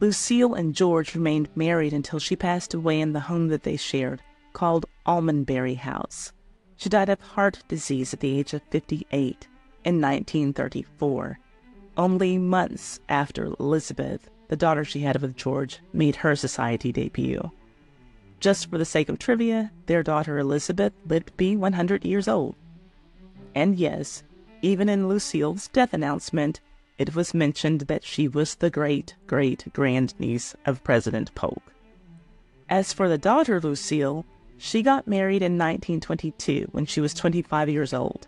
Lucile and George remained married until she passed away in the home that they shared, called Almondbury House. She died of heart disease at the age of 58 in 1934, only months after Elizabeth, the daughter she had with George, made her society debut. Just for the sake of trivia, their daughter Elizabeth lived to be 100 years old. And yes, even in Lucile's death announcement, it was mentioned that she was the great great grandniece of President Polk. As for the daughter Lucile, she got married in 1922 when she was 25 years old.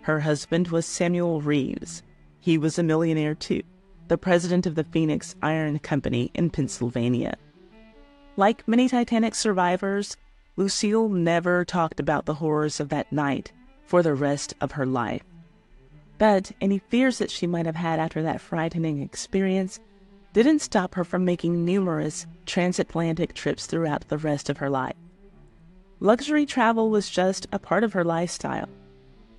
Her husband was Samuel Reeves. He was a millionaire too, the president of the Phoenix Iron Company in Pennsylvania. Like many Titanic survivors, Lucile never talked about the horrors of that night for the rest of her life. But any fears that she might have had after that frightening experience didn't stop her from making numerous transatlantic trips throughout the rest of her life. Luxury travel was just a part of her lifestyle.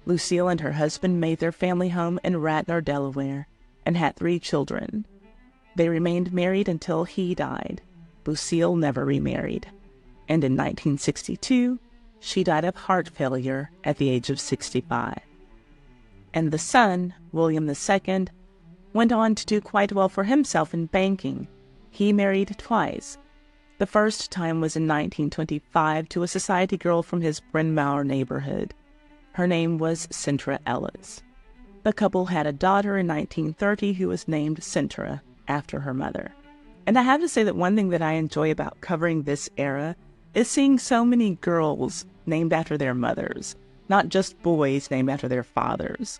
Lucile and her husband made their family home in Radnor, Delaware, and had three children. They remained married until he died Lucile never remarried, and in 1962, she died of heart failure at the age of 65. And the son, William II, went on to do quite well for himself in banking. He married twice. The first time was in 1925 to a society girl from his Bryn Mawr neighborhood. Her name was Centra Ellis. The couple had a daughter in 1930 who was named Centra after her mother. And I have to say that one thing that I enjoy about covering this era is seeing so many girls named after their mothers, not just boys named after their fathers.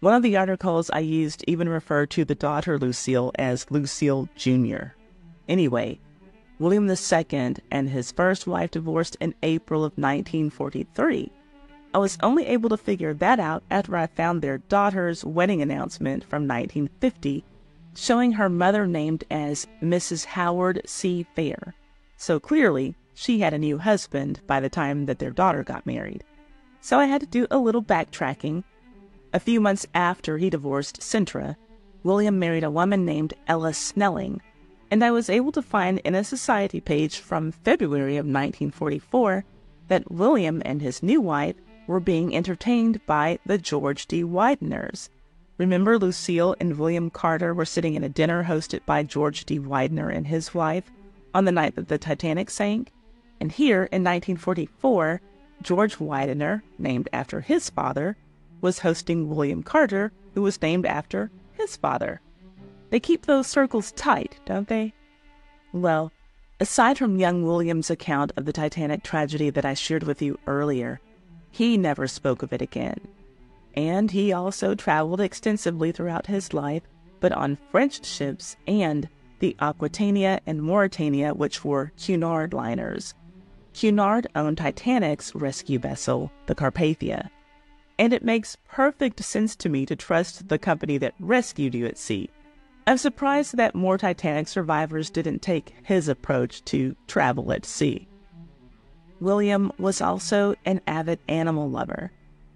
One of the articles I used even referred to the daughter Lucile as Lucile Jr. Anyway, William II and his first wife divorced in April of 1943. I was only able to figure that out after I found their daughter's wedding announcement from 1950 showing her mother named as Mrs. Howard C. Fair. So clearly, she had a new husband by the time that their daughter got married. So I had to do a little backtracking. A few months after he divorced Centra, William married a woman named Ella Snelling, and I was able to find in a society page from February of 1944 that William and his new wife were being entertained by the George D. Wideners, Remember, Lucile and William Carter were sitting in a dinner hosted by George D. Widener and his wife on the night that the Titanic sank? And here in 1944, George Widener, named after his father, was hosting William Carter, who was named after his father. They keep those circles tight, don't they? Well, aside from young William's account of the Titanic tragedy that I shared with you earlier, he never spoke of it again and he also traveled extensively throughout his life, but on French ships and the Aquitania and Mauretania, which were Cunard liners. Cunard owned Titanic's rescue vessel, the Carpathia, and it makes perfect sense to me to trust the company that rescued you at sea. I'm surprised that more Titanic survivors didn't take his approach to travel at sea. William was also an avid animal lover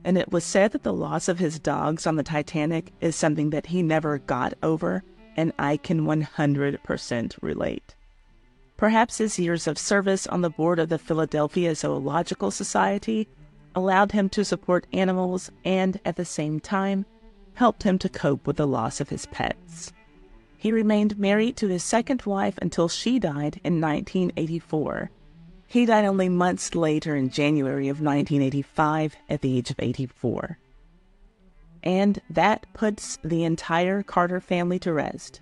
and it was said that the loss of his dogs on the Titanic is something that he never got over, and I can 100% relate. Perhaps his years of service on the board of the Philadelphia Zoological Society allowed him to support animals and, at the same time, helped him to cope with the loss of his pets. He remained married to his second wife until she died in 1984. He died only months later in January of 1985 at the age of 84. And that puts the entire Carter family to rest.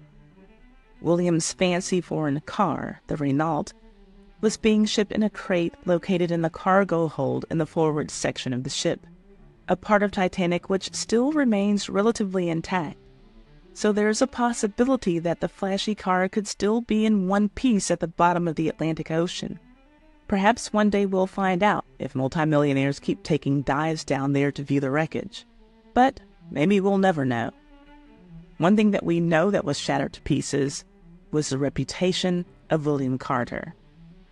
William's fancy foreign car, the Renault, was being shipped in a crate located in the cargo hold in the forward section of the ship, a part of Titanic which still remains relatively intact. So there's a possibility that the flashy car could still be in one piece at the bottom of the Atlantic Ocean. Perhaps one day we'll find out if multimillionaires keep taking dives down there to view the wreckage. But maybe we'll never know. One thing that we know that was shattered to pieces was the reputation of William Carter.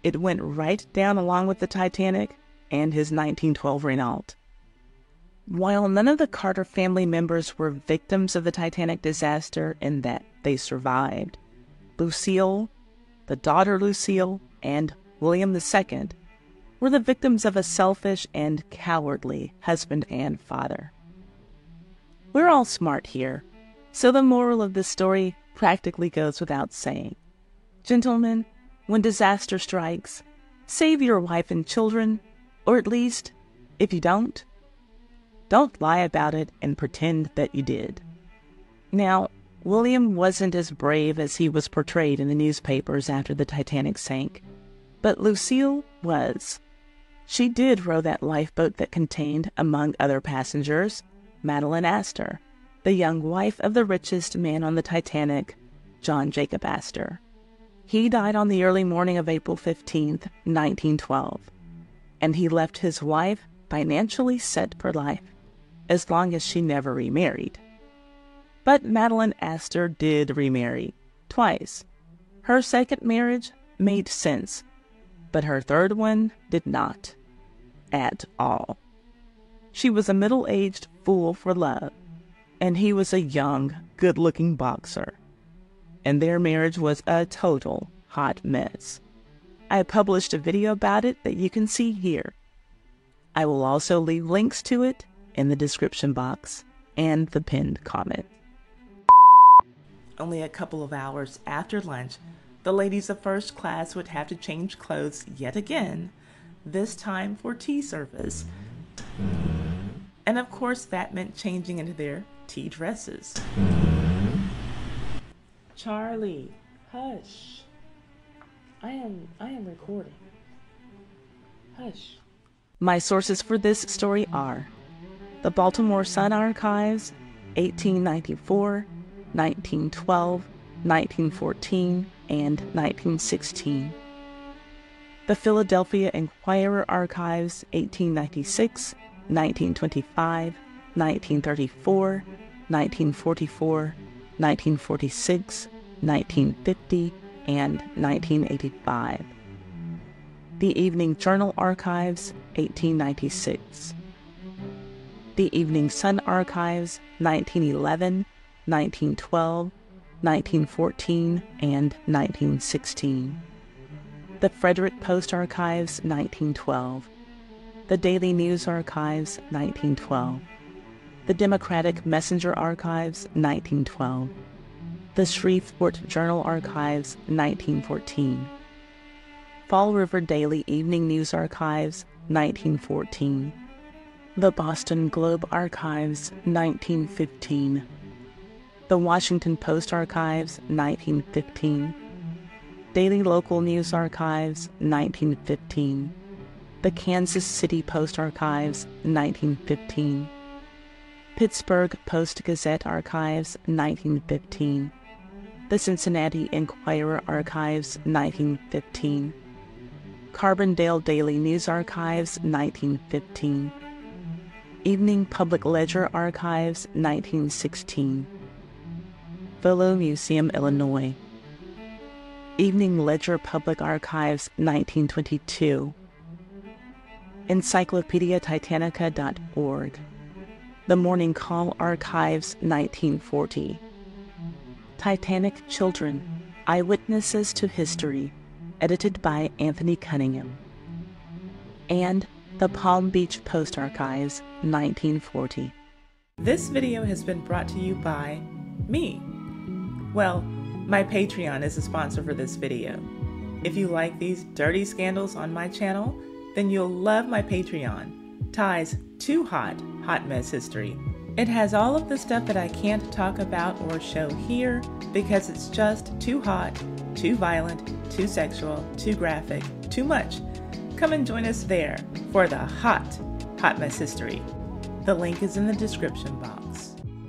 It went right down along with the Titanic and his 1912 Renault. While none of the Carter family members were victims of the Titanic disaster in that they survived, Lucile, the daughter Lucile, and William II were the victims of a selfish and cowardly husband and father. We're all smart here, so the moral of this story practically goes without saying. Gentlemen, when disaster strikes, save your wife and children, or at least, if you don't, don't lie about it and pretend that you did. Now, William wasn't as brave as he was portrayed in the newspapers after the Titanic sank, but Lucile was. She did row that lifeboat that contained, among other passengers, Madeleine Astor, the young wife of the richest man on the Titanic, John Jacob Astor. He died on the early morning of April 15, 1912, and he left his wife financially set for life as long as she never remarried. But Madeleine Astor did remarry twice. Her second marriage made sense, but her third one did not at all. She was a middle aged fool for love, and he was a young, good looking boxer. And their marriage was a total hot mess. I published a video about it that you can see here. I will also leave links to it in the description box and the pinned comment. Only a couple of hours after lunch, the ladies of first class would have to change clothes yet again, this time for tea service. And of course, that meant changing into their tea dresses. Charlie, hush. I am I am recording. Hush. My sources for this story are the Baltimore Sun Archives, 1894, 1912, 1914, and 1916. The Philadelphia Inquirer Archives, 1896, 1925, 1934, 1944, 1946, 1950, and 1985. The Evening Journal Archives, 1896 the Evening Sun Archives, 1911, 1912, 1914, and 1916. The Frederick Post Archives, 1912. The Daily News Archives, 1912. The Democratic Messenger Archives, 1912. The Shreveport Journal Archives, 1914. Fall River Daily Evening News Archives, 1914. The Boston Globe Archives, 1915. The Washington Post Archives, 1915. Daily Local News Archives, 1915. The Kansas City Post Archives, 1915. Pittsburgh Post Gazette Archives, 1915. The Cincinnati Enquirer Archives, 1915. Carbondale Daily News Archives, 1915. Evening Public Ledger Archives, 1916. Volo Museum, Illinois. Evening Ledger Public Archives, 1922. EncyclopediaTitanica.org. The Morning Call Archives, 1940. Titanic Children Eyewitnesses to History, edited by Anthony Cunningham. And the Palm Beach Post Archives, 1940. This video has been brought to you by me. Well, My Patreon is a sponsor for this video. If you like these dirty scandals on my channel, then you'll love my Patreon, Ti's Too Hot Hot Mess History. It has all of the stuff that I can't talk about or show here because it's just too hot, too violent, too sexual, too graphic, too much. Come and join us there for the hot Hot Mess History. The link is in the description box.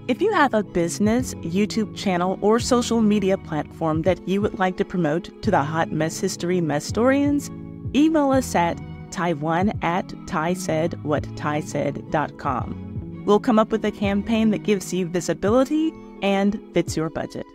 If you have a business, YouTube channel, or social media platform that you would like to promote to the Hot Mess History Messtorians, email us at taiwan at tysaidwhattysaid.com. We'll come up with a campaign that gives you visibility and fits your budget.